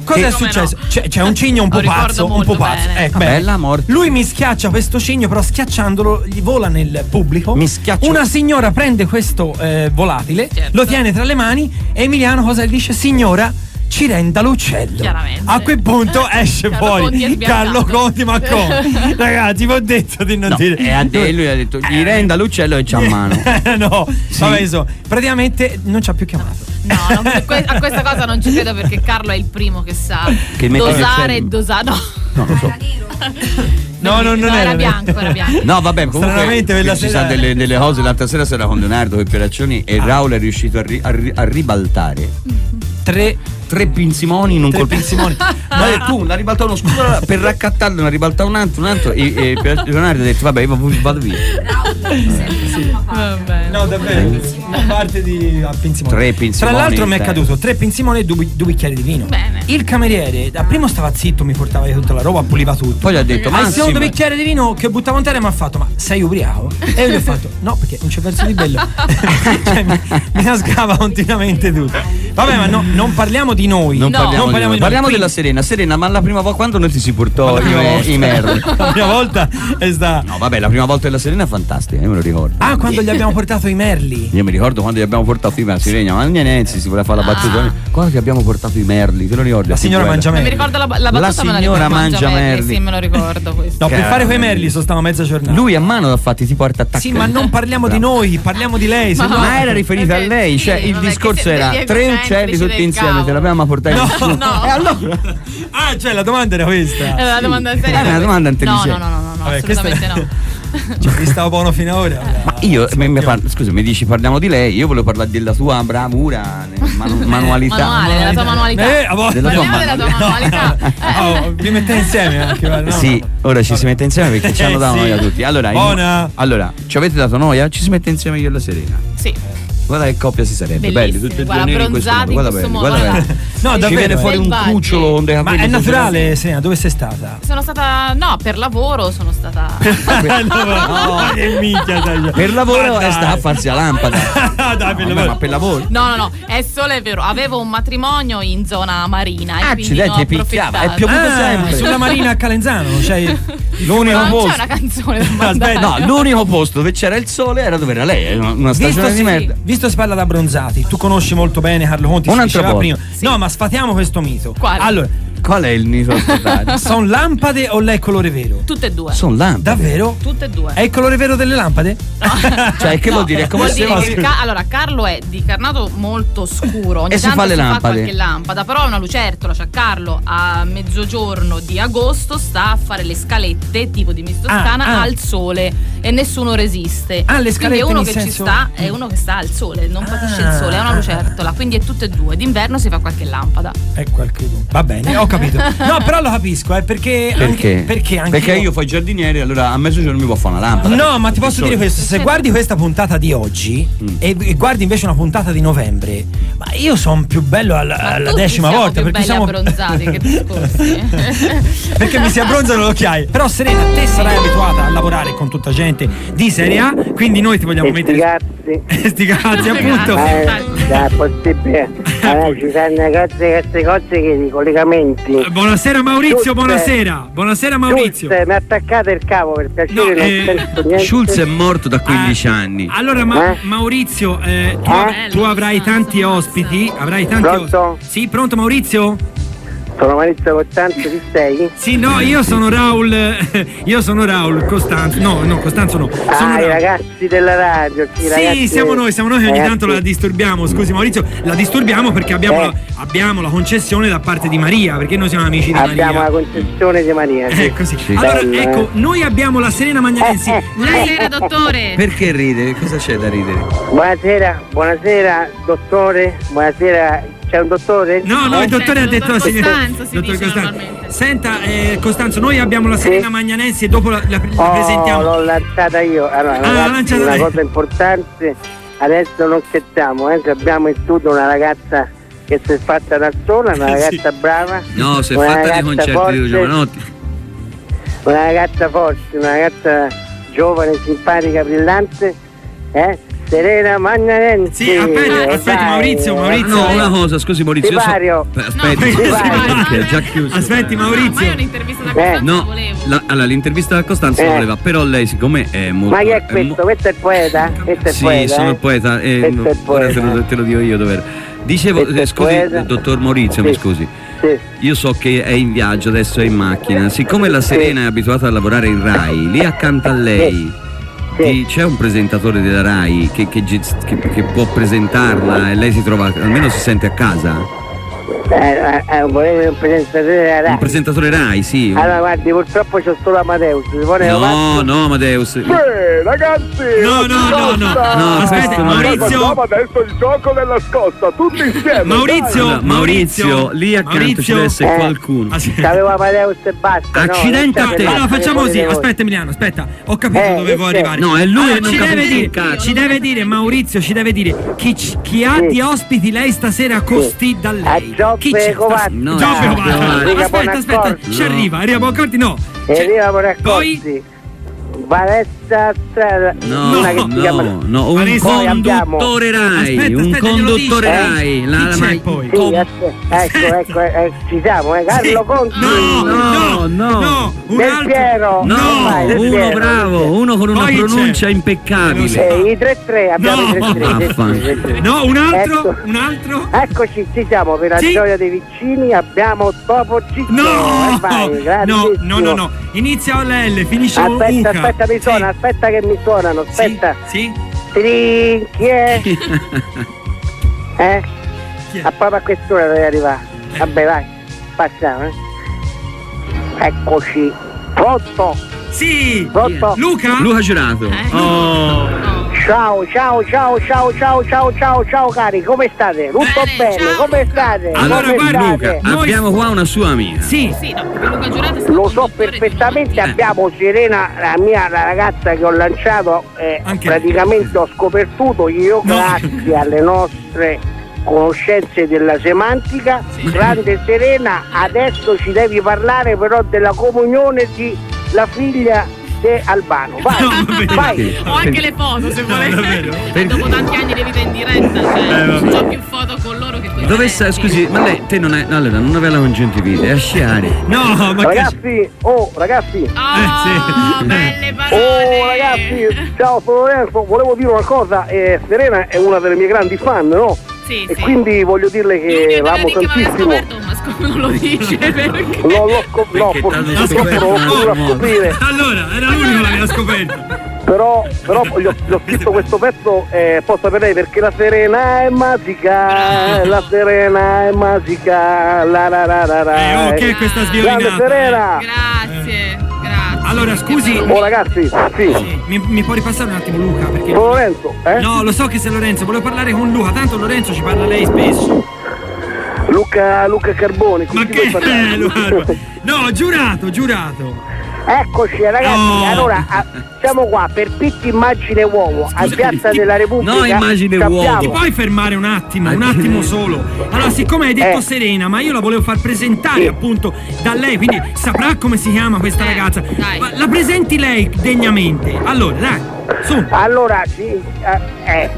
Cosa Che- è successo? no? C'è, c'è un cigno un po' pazzo, un po' pazzo. Ecco, Bella morte. Lui mi schiaccia questo cigno, però schiacciandolo gli vola nel pubblico. Mi schiaccia- Una signora prende questo eh, volatile, Certo. lo tiene tra le mani e Emiliano cosa gli dice? Signora, ci renda l'uccello. Chiaramente. A quel punto (laughs) esce Carlo fuori Conti. Carlo Conti ma (laughs) come? Ragazzi, vi ho detto di non No, dire. e a te lui ha detto gli renda l'uccello e c'ha a mano. (laughs) no, vabbè, insomma, praticamente non ci ha più chiamato. No, non- a que- a questa cosa non ci credo perché Carlo è il primo che sa Che dosare e dosare. No. Non lo so. No, no, non No, era era bianco, era bianco. No, vabbè, comunque quella ci sera- sono delle, delle cose. L'altra sera si era con Leonardo per operazioni e Ah. Raul è riuscito a, ri- a ri- a ribaltare Tre, tre pinzimoni in un tre colpo. pinzimoni. Ma (laughs) tu l'ha ribaltato uno scudo per raccattarlo, ne ha ribaltato un altro, un altro. E, e per Leonardo ha detto: Vabbè, io vado via. No, davvero. A parte di a pinzimoni. Tre pinzimoni Tra l'altro mi è in caduto tre pinzimoni e due, due bicchieri di vino. Bene. Il cameriere, da primo stava zitto, mi portava via tutta la roba, puliva tutto. Poi gli ha detto: Al secondo Massimo. bicchiere di vino che buttavo in terra mi ha fatto: Ma sei ubriaco? E io gli ho fatto: No, perché non c'è verso di bello. (laughs) cioè, mi, mi nascava continuamente tutto. Vabbè, ma no, non parliamo di noi. Non No. parliamo, Non di parliamo di noi. Parliamo Quindi- della Serena. Serena, ma la prima volta quando noi ti si portò La i, i merli? (laughs) La prima volta è stata. No, vabbè, la prima volta della Serena è fantastica, io me lo ricordo. Ah, quando gli abbiamo portato i merli. Io mi ricordo quando gli abbiamo portato i merli, Sirena, ma Nenzi si voleva fare la battuta. Quando ti abbiamo portato i merli, te lo ricordi? La signora mangia Non mi merli. ricordo la, la battuta, La me la signora ricordo. mangia merli. Sì, me lo ricordo questo. No, per Che- fare quei merli sono stato mezza giornata. Lui a mano l'ha fatti tipo art attack. Sì, ma non parliamo di noi, parliamo di lei. se Ma no- Ma era riferita a lei, cioè il discorso era tre uccelli tutti insieme, te l'abbiamo portati No, su. no. E allora? (laughs) Ah, cioè la domanda era questa. È una domanda seria. È una domanda intelligente. No, no, no, no, no, Vabbè, assolutamente era- no. Cioè, vi stavo buono fino ad ora. Ma io, mi- mi par- scusa, mi dici parliamo di lei, io volevo parlare della tua bravura, manu- manualità. Manuale, della tua manualità. Eh, a volte- Della tua Parliamo della tua manualità. (laughs) Oh, vi mettete insieme anche. no, sì, no. ora ci si mette insieme perché ci hanno Eh, dato sì. noia tutti. Allora, in- Buona. allora, ci avete dato noia? Ci si mette insieme io e la Serena. Sì. Guarda che coppia si sarebbe, belli tutti e due guarda, neri in questo modo. Guarda belli, guarda belli. No, Ci davvero. viene fuori un cucciolo con dei Ma è naturale, Serena, dove sei stata? Sono stata. No, per lavoro sono stata. (laughs) no, che minchia. Per lavoro Ma è dai. sta a farsi la lampada. Ah, (laughs) dai, per Vabbè, lavoro. ma per lavoro. No, no, no, è solo è vero. Avevo un matrimonio in zona marina. e ho Accidenti, picchiava. È piovuto Ah, sempre. sulla Marina a Calenzano, cioè (laughs) L'unico Ma non c'è posto. una canzone da Aspetta, mandare. No, l'unico posto dove c'era il sole era dove era lei, una- Visto, stagione di merda. Visto si parla da bronzati, tu conosci molto bene Carlo Conti, diceva volta. prima. No, ma sfatiamo questo mito. Quale? Allora, Qual è il nido stradale? (laughs) Sono lampade o lei è colore vero? Tutte e due. Sono lampade. Davvero? Tutte e due. È il colore vero delle lampade? (laughs) Cioè, che vuol dire? È come Vuol se dire che Ca- allora, Carlo è di carnato molto scuro. Ogni E si tanto fa le si lampade. fa qualche lampada, però è una lucertola. Cioè, Carlo a mezzogiorno di agosto sta a fare le scalette tipo di Miss Toscana Ah, ah. al sole e nessuno resiste. Ah, le Quindi scalette è uno che senso- ci sta, è uno che sta al sole, non patisce il Ah, sole, è una ah, lucertola. Quindi è tutte e due. D'inverno si fa qualche lampada. È qualche Va bene, ho capito. No, però lo capisco, è perché. Perché? Anche, perché anche. Perché io fai giardiniere, allora a mezzogiorno mi può fare una lampada. No, ma ti posso dire questo: se guardi questa puntata di oggi Mm. e, e guardi invece una puntata di novembre, ma io sono più bello alla, alla decima siamo volta più perché siamo. abbronzati, che (laughs) discorsi. perché mi si abbronzano le occhiaie. Però Serena, te sarai abituata a lavorare con tutta gente di serie A, quindi noi ti vogliamo E sti mettere. cazzi. (laughs) Sti cazzi, appunto. Eh, è possibile. Allora, ci sono cose, queste cose che di collegamenti. Buonasera Maurizio, Giuste. buonasera. Buonasera Maurizio. Giuste, mi attaccate il capo per piacere, No, eh, niente. Schulz è morto da 15 anni. Allora, Ma- Eh? Maurizio, eh, tu, Eh? tu avrai tanti ospiti. Avrai tanti Pronto? ospiti. Sì, pronto Maurizio? Sono Maurizio Costanzo, chi sei? Sì, no, io sono Raul. eh, Io sono Raul Costanzo. No, no, Costanzo no. Sono Ah, i ragazzi della radio. Sì, Sì, ragazzi- siamo noi, siamo noi che ogni ragazzi, tanto la disturbiamo. Scusi Maurizio, la disturbiamo perché abbiamo, Eh. la, abbiamo la concessione da parte di Maria, perché noi siamo amici di Abbiamo la Maria. concessione di Maria. sì. Eh, così. Sì. Allora, Bello, ecco, eh. noi abbiamo la Serena Magnanensi. Eh, eh. Buonasera, dottore. Perché ridere? Cosa c'è da ridere? Buonasera, buonasera, dottore. Buonasera, c'è un dottore? No, no, il dottore ha detto Dottor signor- Costanzo si dottor Costanzo. Senta, eh, Costanzo, noi abbiamo la Sì. Serena Magnanensi e dopo la, la- la Oh, presentiamo. l'ho lanciata io. Allora, Ah, ragazzi, l'ha lanciata una lei. cosa importante, adesso non scherziamo, eh, abbiamo in studio una ragazza che si è fatta da sola, una (laughs) ragazza brava. No, si è una fatta dei ragazza concerti forte, di Giovanotti. Una ragazza forte, una ragazza giovane, simpatica, brillante, eh? Serena Magnanensi. Sì, aspetta, eh, aspetta, Maurizio, eh. Maurizio. No, una cosa, scusi Maurizio. io so- Aspetti, No, perché è già chiuso. Aspetti, Ma io Maurizio. un'intervista da Eh. Costanzo No, volevo. la- allora l'intervista a Costanzo Eh. voleva, però lei siccome è molto... Ma chi è mo- questo? Questo è il poeta? Questo è il Sì, poeta. sono eh? il poeta. eh, Questo no, è il ora te poeta. lo, te lo dico io dov'era. Dicevo, Questo è eh, scusi, poeta. dottor Maurizio, mi Sì. scusi. Sì. Io so che è in viaggio, adesso è in macchina. Siccome la Serena è abituata a lavorare in Rai, lì accanto a lei Sì. c'è un presentatore della Rai che, che che- che può presentarla e lei si trova, almeno si sente a casa? Eh, eh, eh, un presentatore Rai. Un presentatore Rai, sì. Allora guardi, purtroppo c'ho solo Amadeus, si pone No, no, Amadeus. ragazzi! No, no, no, no. No, Aspetta, questo Maurizio. Adesso il gioco della scossa, tutti (laughs) insieme! Maurizio, Allora, Maurizio, lì accanto ci Maurizio. deve essere Eh. qualcuno. Aspetta. C'avevo Amadeus e basta. Accidenti no, a te. C'è Allora facciamo così, aspetta Emiliano, aspetta, ho capito Eh, dove vuoi che c'è? arrivare. No, è lui Allora, non ci deve dire, cazzo. ci deve dire Maurizio, ci deve dire chi, ci- chi ha Sì. di ospiti lei stasera costi da lei. Giobbe? Covatti. No, Giobbe. Covatti. Riga Aspetta, aspetta, Bonaccorsi. ci No. arriva, arriva Bonaccorti no. E Cioè, arriva poi Bonaccorsi. Strada. No, una che si chiama. no, no, un Poi abbiamo- conduttore Rai, Aspetta, un aspetta, conduttore dice. Rai. La, la- c'è ma- poi? Sì, com- aspetta, ecco, ecco, eh, ci siamo, eh, Carlo Sì. Conti. No, No, no, no. no, un Del altro. Piero. No, Vai, Del uno Piero. bravo, uno con una Poi c'è- pronuncia impeccabile. Eh, I 3-3, abbiamo No. i 3-3. Vaffanculo. No, un altro, Ecco. un altro. Eccoci, ci siamo, per la Sì. gioia dei vicini abbiamo Topo Ciccio. No, Eh, vai, no, no, no, no. Inizia L, finisce Aspetta, Uca. aspetta, mi suona, aspetta che mi suonano, Sì, aspetta. Sì. Trinchie. (laughs) Eh? Chi è? A proprio a quest'ora deve arrivare. Eh. Vabbè, vai, passiamo, eh. Eccoci. Pronto? Sì. Pronto? Luca? Luca Girato. Eh? Oh. Ciao, ciao, ciao, ciao, ciao, ciao, ciao, ciao cari, come state? Tutto Bene, bene, come state? Allora, come guarda state? Luca, abbiamo qua una sua amica. Sì. Sì, no, Luca Giurato Lo so perfettamente, abbiamo Serena, la mia la ragazza che ho lanciato, eh, praticamente ho scopertuto io No. grazie alle nostre conoscenze della semantica, grande Serena, adesso ci devi parlare però della comunione di la figlia di Albano. Vai, No, vai. Ho anche le foto se No, volete. davvero? E dopo tanti anni di vita in diretta, cioè, Eh, ho più foto con loro che con Dove sta? Scusi, ma lei te non è. Allora, non aveva la congiuntivite, è a sciare. No, ma che... Ragazzi, oh ragazzi, Oh, Eh, sì. belle parole. Oh ragazzi, ciao sono Lorenzo, volevo dire una cosa, eh, Serena è una delle mie grandi fan, no? Sì, e sì. quindi voglio dirle che l'amo tantissimo. scop- non lo dice (laughs) perché. L'ho scop- no, purtroppo scoprire. Allora, era l'unico che l'aveva scoperto. Però, però gli, ho, gli ho scritto questo pezzo eh, apposta per lei perché la Serena è magica, la Serena è magica, la la la la la. Eh, è questa Grande sviolinata? Serena! Grazie. Allora, scusi. Oh ragazzi, sì. Mi, mi può ripassare un attimo Luca? Perché... Sono Lorenzo, eh? No, lo so che sei Lorenzo, volevo parlare con Luca, tanto Lorenzo ci parla lei spesso. Luca, Luca Carboni, con Ma che (laughs) è, Luca? No, giurato, giurato. Eccoci ragazzi, Oh. allora siamo qua per Pitti Immagine Uomo a Piazza della Repubblica. No, Immagine Sappiamo- Uomo. Ti puoi fermare un attimo, un attimo solo. Allora, siccome hai detto Eh. Serena, ma io la volevo far presentare Sì. appunto da lei, quindi saprà come si chiama questa Eh, ragazza. dai. Ma la presenti lei degnamente. Allora, dai, su. Allora, sì, eh, eh,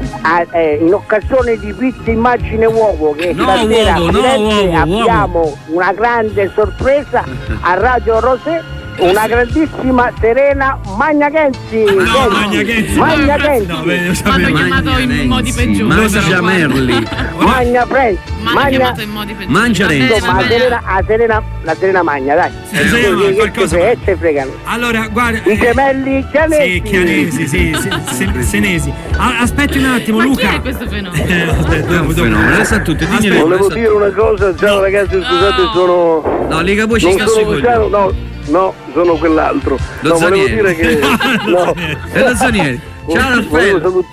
eh, in occasione di Pitti Immagine Uomo che No, stasera uovo, no, uovo, uovo. abbiamo una grande sorpresa a Radio Rosé. Una grandissima Serena Magnagenzi No, Magna Genzi. Magnagenzi No, beh, lo Mi hanno sapevo. chiamato in modi peggiori. Mangia Merli. Magna hanno Magna chiamato in modi peggiori. Mangia Renzi. Insomma, la. Serena, la Serena, la Serena Magna, dai. Sì, Serena, Che- che- qualcosa- che te- fregano. Allora, guarda. I eh, gemelli chianesi. Sì, chianesi, sì, sì, se- senesi. Ah, aspetti un attimo, Ma chi Luca. è questo fenomeno? Eh, aspetta, dopo, dopo. fenomeno. Adesso a tutti, Aspetta. Volevo dire una cosa, ciao ragazzi, scusate, No. sono. No, Liga poi ci non sta Luciano, no, no, sono quell'altro. Lo no, volevo Zanieri. dire che. (laughs) No. E lo Zanieri. Ciao Volevo salut-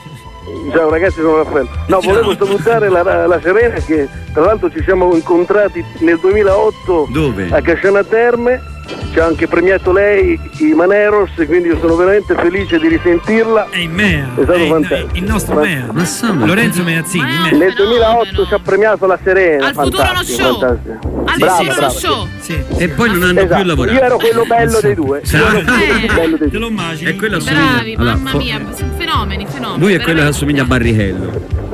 Ciao ragazzi, sono Raffaele. No, volevo salutare la, la Serena che tra l'altro ci siamo incontrati nel 2008 Dove? a Casciana Terme. Ci ha anche premiato lei, i Maneros, quindi io sono veramente felice di risentirla. È in Mea. È stato fantastico. il nostro Mea. Lorenzo Meazzini, Mea. Nel 2008 ci ha premiato la Serena. Al futuro fantastico, show. fantastico. Al Brava, futuro brava. show. Sì. E poi non hanno Esatto, più lavorato. io ero quello bello dei due. Sì. Io ero quello più bello dei Te lo due. immagini? E quello assomiglia. Bravi, allora, mamma fo- mia, sono fenomeni, fenomeni. Lui è quello che assomiglia a Barrichello.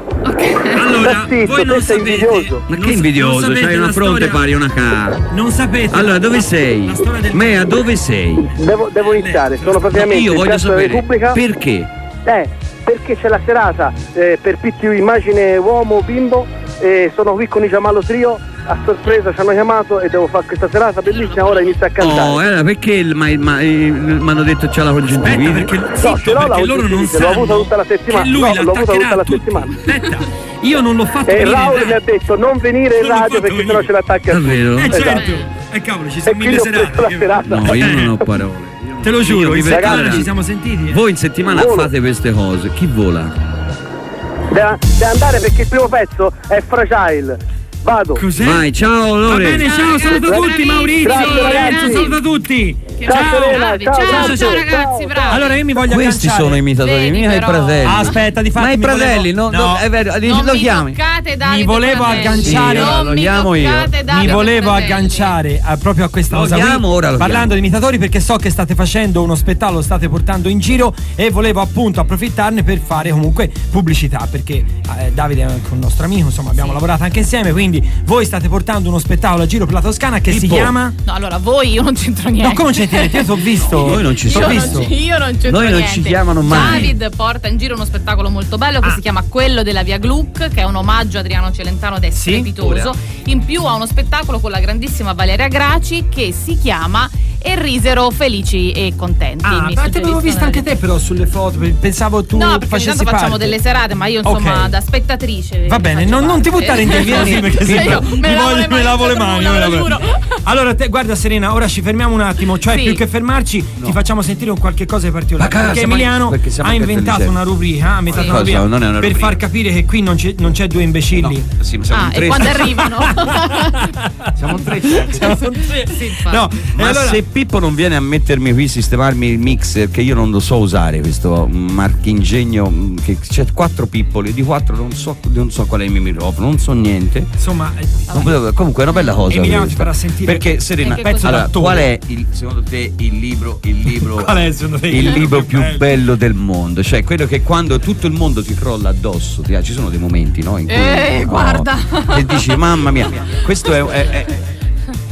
Allora, zitto, voi non sapete. invidioso. Ma non che invidioso, sapete c'hai una fronte storia- pari a una ca. Non sapete. Allora, dove la- sei? La del Mea, dove sei? Devo, devo iniziare, sono praticamente Io voglio sapere Repubblica. perché. Eh, perché c'è la serata eh, per PTU Immagine Uomo Bimbo e sono qui con i Giamallo Trio. A sorpresa ci hanno chiamato e devo fare questa serata bellissima, ora inizio a cantare. Oh, perché il- ma- ma- eh, mi hanno detto c'è la Aspetta, congiuntivite? perché, No, zitto, la perché loro non congiuntivite, l'ho sanno avuta tutta la settimana. che lui No, l'ho avuta tutta la settimana. Aspetta, io non l'ho fatto E Raul mi ha detto non venire in Non radio perché sennò ce l'attacca a tutti. Davvero? Eh Esatto. certo. Eh cavolo, ci E sono mille serate. serata. No, io non ho parole. Io non- Te lo giuro, in settimana ci siamo sentiti. eh. Voi in settimana Volo. fate queste cose. Chi vola? Deve, deve andare perché il primo pezzo è Fragile. Vado. Cos'è? Vai, ciao Va Lore. bene, ciao, saluta tutti, Maurizio, Grazie, Lorenzo, ragazzi. saluta tutti. Che Ciao, bravi, ciao, Ciao, ciao, ragazzi, bravi. Allora io mi voglio Questi agganciare. sono imitatori Vedi, miei però. fratelli. Aspetta, di fatto Ma i mi fratelli, volevo- no, no, è vero, li- non lo mi chiami. toccate Davide Mi volevo agganciare- Sì, Non lo mi chiamo io. Mi volevo agganciare a- proprio a questa Lo cosa qui, chiamo, ora lo parlando chiamo. di imitatori perché so che state facendo uno spettacolo, lo state portando in giro e volevo appunto approfittarne per fare comunque pubblicità perché eh, Davide è anche un nostro amico, insomma abbiamo lavorato anche insieme, quindi voi state portando uno spettacolo a giro per la Toscana che si Pippo. chiama... No, allora voi io non c'entro niente. No, come c'è niente? Io ti ho visto. Noi non ci T'ho Io non, io non c'entro Noi non niente. ci chiamano mai. David porta in giro uno spettacolo molto bello Ah. che si chiama Quello della Via Gluck, che è un omaggio a Adriano Celentano ed è Sì? strepitoso. In più ha uno spettacolo con la grandissima Valeria Graci che si chiama E risero felici e contenti. Ah, ma te l'avevo vista anche te però sulle foto, pensavo tu No, perché facciamo parte. delle serate, ma io insomma Ok. da spettatrice. Va bene, non, non ti buttare in (laughs) deliri perché sembra- io mi me voglio- le me mani lavo le mani. me lavo-. Allora, te, guarda Serena, ora ci fermiamo un attimo, cioè Sì. più che fermarci ti facciamo sentire un qualche cosa di particolare. Ma casa, perché Emiliano perché siamo ha inventato una rubrica, ha inventato Sì. una rubrica per far capire che qui non c'è, non c'è due imbecilli. Sì, ma siamo Ah, in e tre. quando arrivano? (laughs) Siamo tre. (laughs) Siamo tre. Sì. No, Ma allora se Pippo non viene a mettermi qui, sistemarmi il mixer, che io non lo so usare, questo marchingegno, mm, che c'è quattro pippoli, di quattro non so, non so qual è il mio microfono, non so niente. insomma, eh, potevo- comunque è una bella cosa. Emiliano questa. ti farà sentire Perché Serena, così. allora, qual è il, secondo te il libro, il (laughs) libro, Qual è, secondo te, il libro più bello? bello del mondo? Cioè quello che quando tutto il mondo ti crolla addosso, ti- ci sono dei momenti, no? In cui Eh, no, guarda. e dici, mamma mia, questo è, è- è-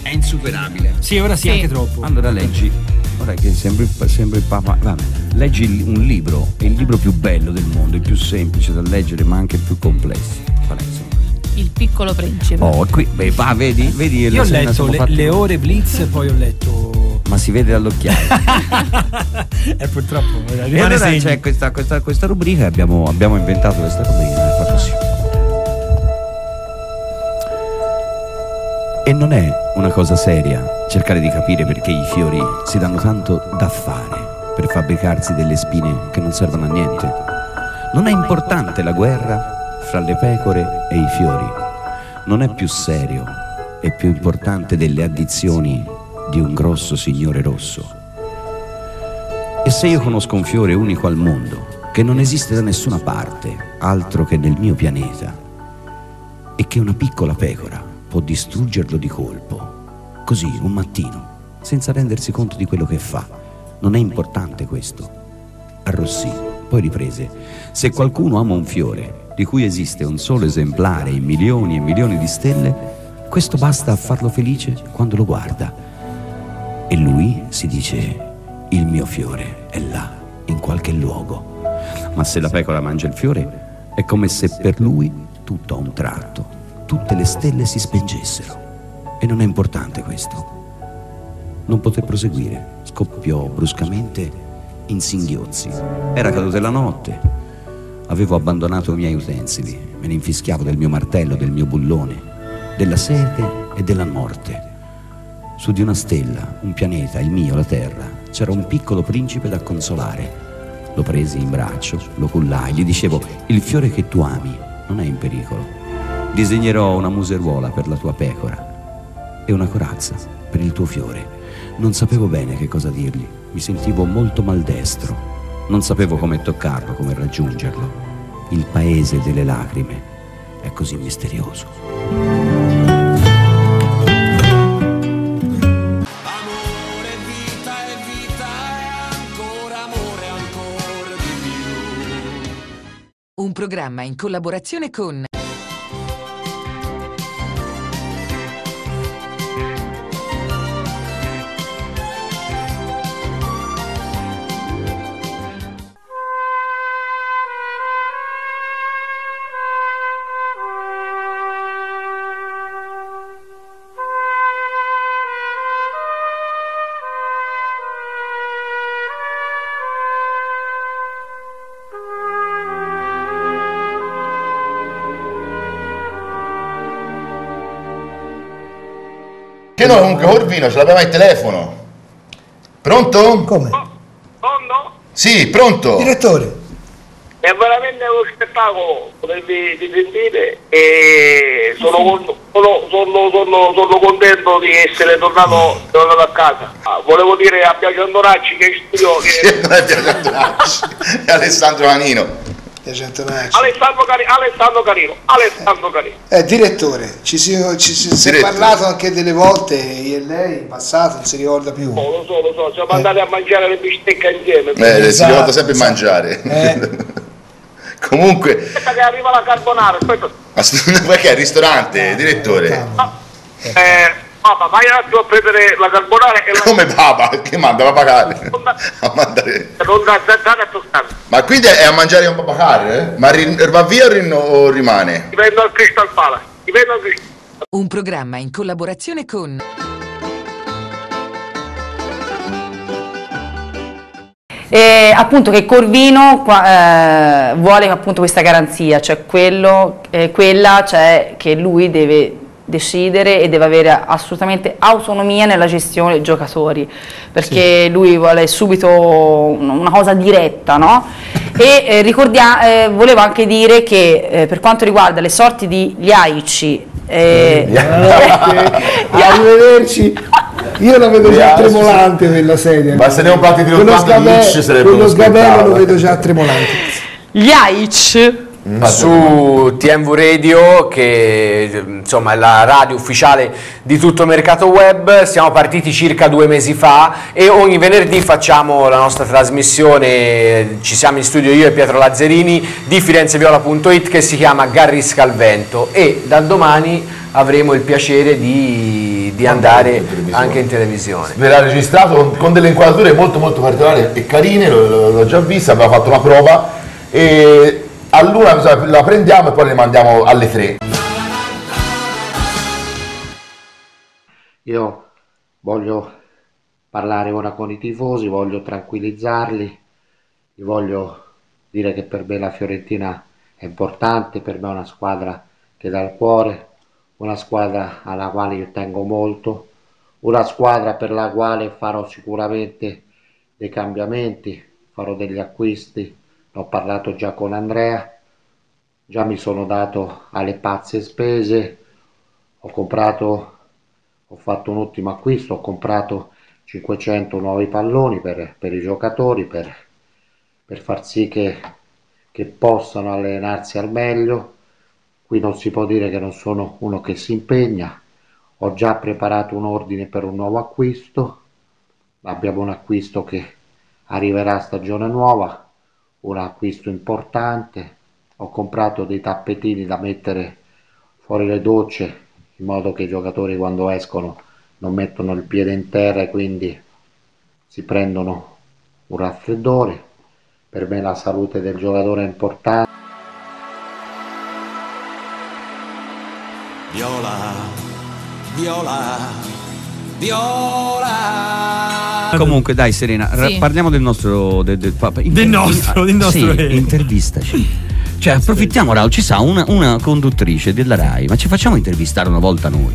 è insuperabile. sì, ora sì, Sì. anche troppo. Allora leggi, ora che sembri, sembri il Papa, vabbè, leggi un libro, è il libro più bello del mondo, il più semplice da leggere ma anche il più complesso. Qual è insomma? Il piccolo principe. Oh, qui, beh, va, vedi, vedi Io ho letto le, le ore Blitz e poi ho letto. Ma si vede dall'occhiale. (laughs) E purtroppo E rimane allora c'è questa, questa, questa rubrica, abbiamo, abbiamo inventato questa rubrica e fa così. E non è una cosa seria cercare di capire perché i fiori si danno tanto da fare per fabbricarsi delle spine che non servono a niente. Non è importante la guerra fra le pecore e i fiori. Non è più serio e più importante delle addizioni di un grosso signore rosso. E se io conosco un fiore unico al mondo, che non esiste da nessuna parte, altro che nel mio pianeta, e che una piccola pecora può distruggerlo di colpo, così un mattino, senza rendersi conto di quello che fa, non è importante questo. Arrossì, poi riprese, se qualcuno ama un fiore, di cui esiste un solo esemplare in milioni e milioni di stelle, questo basta a farlo felice quando lo guarda. E lui si dice, il mio fiore è là, in qualche luogo. Ma se la pecora mangia il fiore, è come se per lui, tutto a un tratto, tutte le stelle si spengessero. E non è importante questo. Non poté proseguire, scoppiò bruscamente in singhiozzi. Era caduta la notte. Avevo abbandonato i miei utensili, me ne infischiavo del mio martello, del mio bullone, della sete e della morte. Su di una stella, un pianeta, il mio, la Terra, c'era un piccolo principe da consolare. Lo presi in braccio, lo cullai, gli dicevo, il fiore che tu ami non è in pericolo. Disegnerò una museruola per la tua pecora e una corazza per il tuo fiore. Non sapevo bene che cosa dirgli, mi sentivo molto maldestro. Non sapevo come toccarlo, come raggiungerlo. Il paese delle lacrime è così misterioso. Un programma in collaborazione con Che noi comunque Corvino ce l'abbiamo al telefono. Pronto? Come? Pronto? Sì, pronto. Direttore. È veramente uno spettacolo potervi sentire e sono, sono, sono, sono, sono contento di essere tornato, tornato a casa. Ah, volevo dire a Biagio Antonacci che studio che Non è (laughs) Piaggio Antonacci, è Alessandro Manino. Alessandro, Cari- Alessandro Carino, Alessandro Carino. Eh, direttore, ci si, ci si- si è parlato anche delle volte, io e lei, in passato, non si ricorda più. Oh, lo so, lo so, siamo andati a mangiare le bistecche insieme. Eh, si Esatto, ricorda sempre mangiare. (laughs) Comunque, Aspetta che arriva la carbonara, aspetta. aspetta, (laughs) perché è il ristorante, direttore? Eh, papà, vai un attimo a prendere la carbonara e la Come (laughs) papa? Che (laughs) manda a pagare? A mandare. non da zanzara a toccare. Ma quindi è a mangiare un papacare? Eh? Ma ri- va via o, rin- o rimane? Ti prendo al Crystal Palace, ti prendo al Crystal un programma in collaborazione con E appunto che Corvino qua- eh, vuole appunto questa garanzia, cioè quello, eh, quella cioè che lui deve decidere e deve avere assolutamente autonomia nella gestione dei giocatori, perché lui vuole subito un- una cosa diretta, no? E eh, ricordia- eh, volevo anche dire che eh, per quanto riguarda le sorti di Liaici, eh, (laughs) Arrivederci. Io la vedo già tremolante quella sedia. Ma se ne lontano, sgabello- Hitch sarebbe quello uno sgabello lo vedo già tremolante. Liaic su TMV Radio che insomma è la radio ufficiale di tutto il mercato web siamo partiti circa due mesi fa e ogni venerdì facciamo la nostra trasmissione. Ci siamo in studio io e Pietro Lazzarini di firenzeviola.it che si chiama Garrisca al vento. E da domani avremo il piacere di, di andare anche in televisione. Verrà registrato con, delle inquadrature molto molto particolari e carine, l'ho, già vista, abbiamo fatto una prova e all'una la prendiamo e poi le mandiamo alle tre. Io voglio parlare ora con i tifosi, voglio tranquillizzarli, gli voglio dire che per me la Fiorentina è importante, per me è una squadra che dà il cuore, una squadra alla quale io tengo molto, una squadra per la quale farò sicuramente dei cambiamenti, farò degli acquisti ho parlato già con Andrea, già mi sono dato alle pazze spese, ho comprato, ho fatto un ottimo acquisto, ho comprato 500 nuovi palloni per, per i giocatori, per, per far sì che, che possano allenarsi al meglio. Qui non si può dire che non sono uno che si impegna, ho già preparato un ordine per un nuovo acquisto, abbiamo un acquisto che arriverà a stagione nuova, un acquisto importante, ho comprato dei tappetini da mettere fuori le docce in modo che i giocatori quando escono non mettono il piede in terra e quindi si prendono un raffreddore. Per me la salute del giocatore è importante. Viola, viola, viola. Comunque, dai, Serena, Sì. parliamo del nostro. Del, del, papà. Del nostro, del nostro- Sì, intervistaci. Cioè, approfittiamo, Raul, ci sa una, una conduttrice della Rai, ma ci facciamo intervistare una volta noi.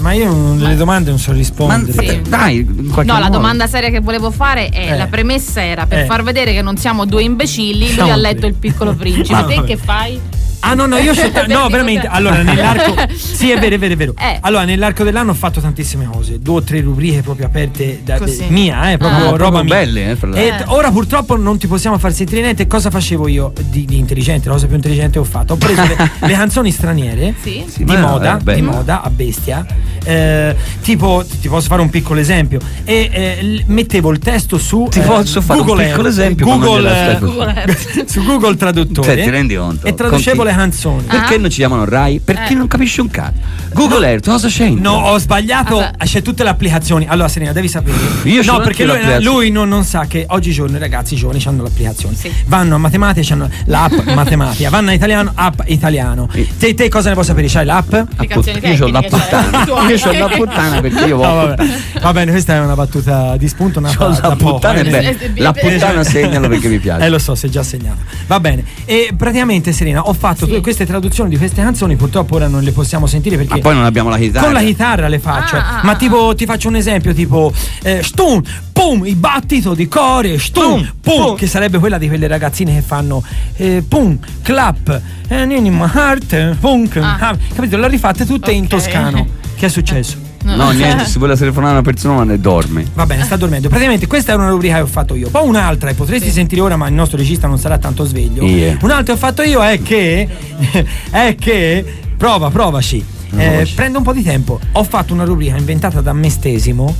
Ma io non- delle domande non so rispondere. Sì. Dai, in qualche No, la modo. domanda seria che volevo fare è: Eh. la premessa era per Eh. far vedere che non siamo due imbecilli. Lui Siamo ha letto il piccolo principe. (laughs) Ma- Te che fai? Ah no no io ta- no (laughs) veramente allora nell'arco (laughs) sì è vero è vero è vero. Eh. allora nell'arco dell'anno ho fatto tantissime cose due o tre rubriche proprio aperte da Così. de- mia eh proprio Ah, roba proprio mia. belle, eh, fra e t- ora purtroppo non ti possiamo far sentire niente. Cosa facevo io di, di intelligente? La cosa più intelligente ho fatto ho preso le, (laughs) le canzoni straniere Sì. Sì, di no, moda eh, di moda a bestia. Eh, tipo ti posso fare un piccolo esempio. E eh, mettevo il testo su Ti eh, posso fare un Google piccolo Earth, esempio, Google, eh, Google su Google Traduttore. Cioè, ti rendi conto? e traducevo Conti- le canzoni Ah. Perché non ci chiamano Rai? Perché Eh. non capisci un cazzo. Google Earth, cosa c'entra? No, ho sbagliato. Vabbè. C'è tutte le applicazioni. Allora, Serena, devi sapere. Io no, perché lui, lui non, non sa che oggigiorno i ragazzi giovani hanno l'applicazione. Sì. Vanno a matematica, hanno l'app (laughs) matematica. Vanno a italiano, app italiano. Te, te cosa ne puoi sapere? C'hai l'app? Applicazioni Io ho la cioè, puttana. Io ho la puttana perché io voglio. Va bene, questa è una battuta di spunto. Una C'ho da la puttana eh. è bella. La puttana segnalo perché mi piace. Eh lo so, sei già segnato. Va bene. E praticamente, Serena, ho fatto Sì. tutte queste traduzioni di queste canzoni. Purtroppo ora non le possiamo sentire perché. Ma poi non abbiamo la chitarra. Con la chitarra le faccio. Ah, ah, ma ah, tipo, ti faccio un esempio: tipo, eh, stum, pum, il battito di core, stum, pum, che sarebbe quella di quelle ragazzine che fanno eh, pum, clap, eh, in heart, pum, ah. capito? L'ho rifatte tutte in Ok. toscano. Che è successo? No, (laughs) niente, si vuole telefonare a una persona e dorme. Va bene, sta dormendo. Praticamente questa è una rubrica che ho fatto io. Poi un'altra, e potresti sentire ora, ma il nostro regista non sarà tanto sveglio. Yeah. Un'altra che ho fatto io è che. (laughs) è che. Prova, provaci. Eh, prendo un po' di tempo. Ho fatto una rubrica inventata da me stesimo.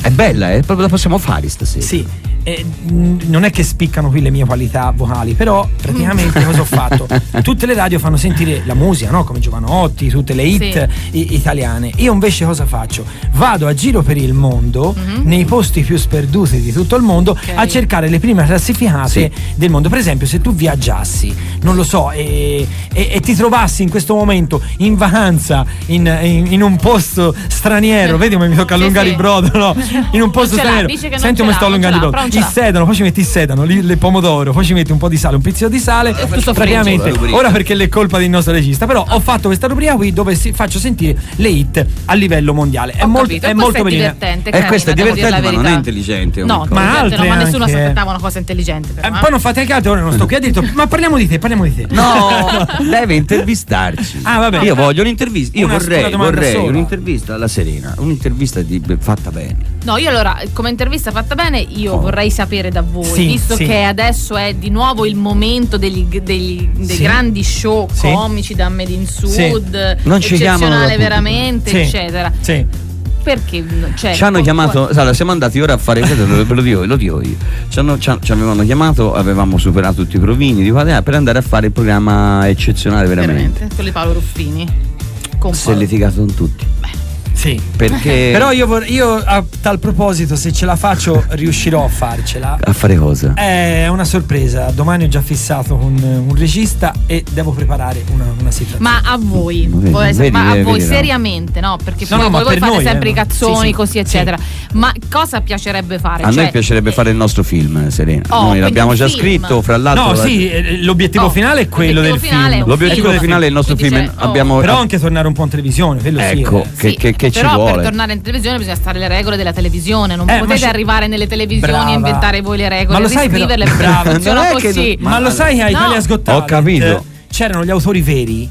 È bella, eh? Proprio la possiamo fare stasera. Sì. Eh, non è che spiccano qui le mie qualità vocali, però praticamente cosa ho fatto? (laughs) Tutte le radio fanno sentire la musica, no? Come Giovanotti, tutte le hit i- italiane. Io invece cosa faccio? Vado a giro per il mondo, nei posti più sperduti di tutto il mondo, a cercare le prime classificate Sì. del mondo. Per esempio, se tu viaggiassi, non lo so, e, e- e ti trovassi in questo momento in vacanza in, in- in un posto straniero, vedi come mi tocca Sì, allungare sì. il brodo, no? (laughs) In un posto straniero. Senti come sto allungando il brodo. L'ha. sedano, poi ci metti il sedano, lì le pomodoro, poi ci metti un po' di sale, un pizzico di sale. tutto Praticamente, ora perché è colpa del nostro regista, però ho fatto questa rubrica qui dove si- faccio sentire le hit a livello mondiale. È molto, è molto è divertente. E carina, questo è divertente, ma non è intelligente. No, Ma divertente, no, ma altre nessuno si anche. aspettava una cosa intelligente. Però, Eh, eh. poi non fate cagate, ora non sto qui a dire, ma parliamo di te, parliamo di te. No, (laughs) deve intervistarci. Ah, vabbè. Io voglio un'intervista. Io Una vorrei, vorrei un'intervista alla Serena. Un'intervista di- fatta bene. No, io allora, come intervista fatta bene, io Oh. vorrei sapere da voi, Sì, visto sì. che adesso è di nuovo il momento degli, degli- dei Sì. grandi show comici da Made in Sud, Non ci eccezionale veramente, eccetera. Sì. Perché cioè, ci hanno chiamato, può- allora, siamo andati ora a fare, ve lo, dico, lo dico io. Ci, hanno- ci ci avevano chiamato, avevamo superato tutti i provini di qua là, per andare a fare il programma eccezionale veramente. veramente, quello di Paolo Ruffini. Con Si è Paolo- litigato con tutti. Sì. Perché (laughs) Però io, vor- io a tal proposito, se ce la faccio, riuscirò a farcela. a fare cosa? È una sorpresa. Domani ho già fissato con un regista e devo preparare una, una situazione. Ma a voi, Vedi, Vuole- vedi, ma a vedi, voi vedi, no. seriamente, no? Perché No, poi no, ma voi, voi per fate noi, sempre eh, i ma- cazzoni, sì, sì, così, eccetera. Ma cosa piacerebbe fare? A noi Cioè, piacerebbe fare il nostro film, Serena. Oh, noi l'abbiamo già film. scritto, fra l'altro. No, la- sì, eh, l'obiettivo finale è quello del film. L'obiettivo finale è il nostro film. oh. Abbiamo, Però anche tornare un po' in televisione, quello sì. ecco, eh. che, che- che ci però per vuole. tornare in televisione bisogna stare le regole della televisione, non Eh, ma potete arrivare nelle televisioni Brava. e inventare voi le regole, Ma lo sai però- riscriverle perché Brava. (laughs) non è che- così. Ma lo sai che a No. Italia Talent, Ho capito. C'erano gli autori veri.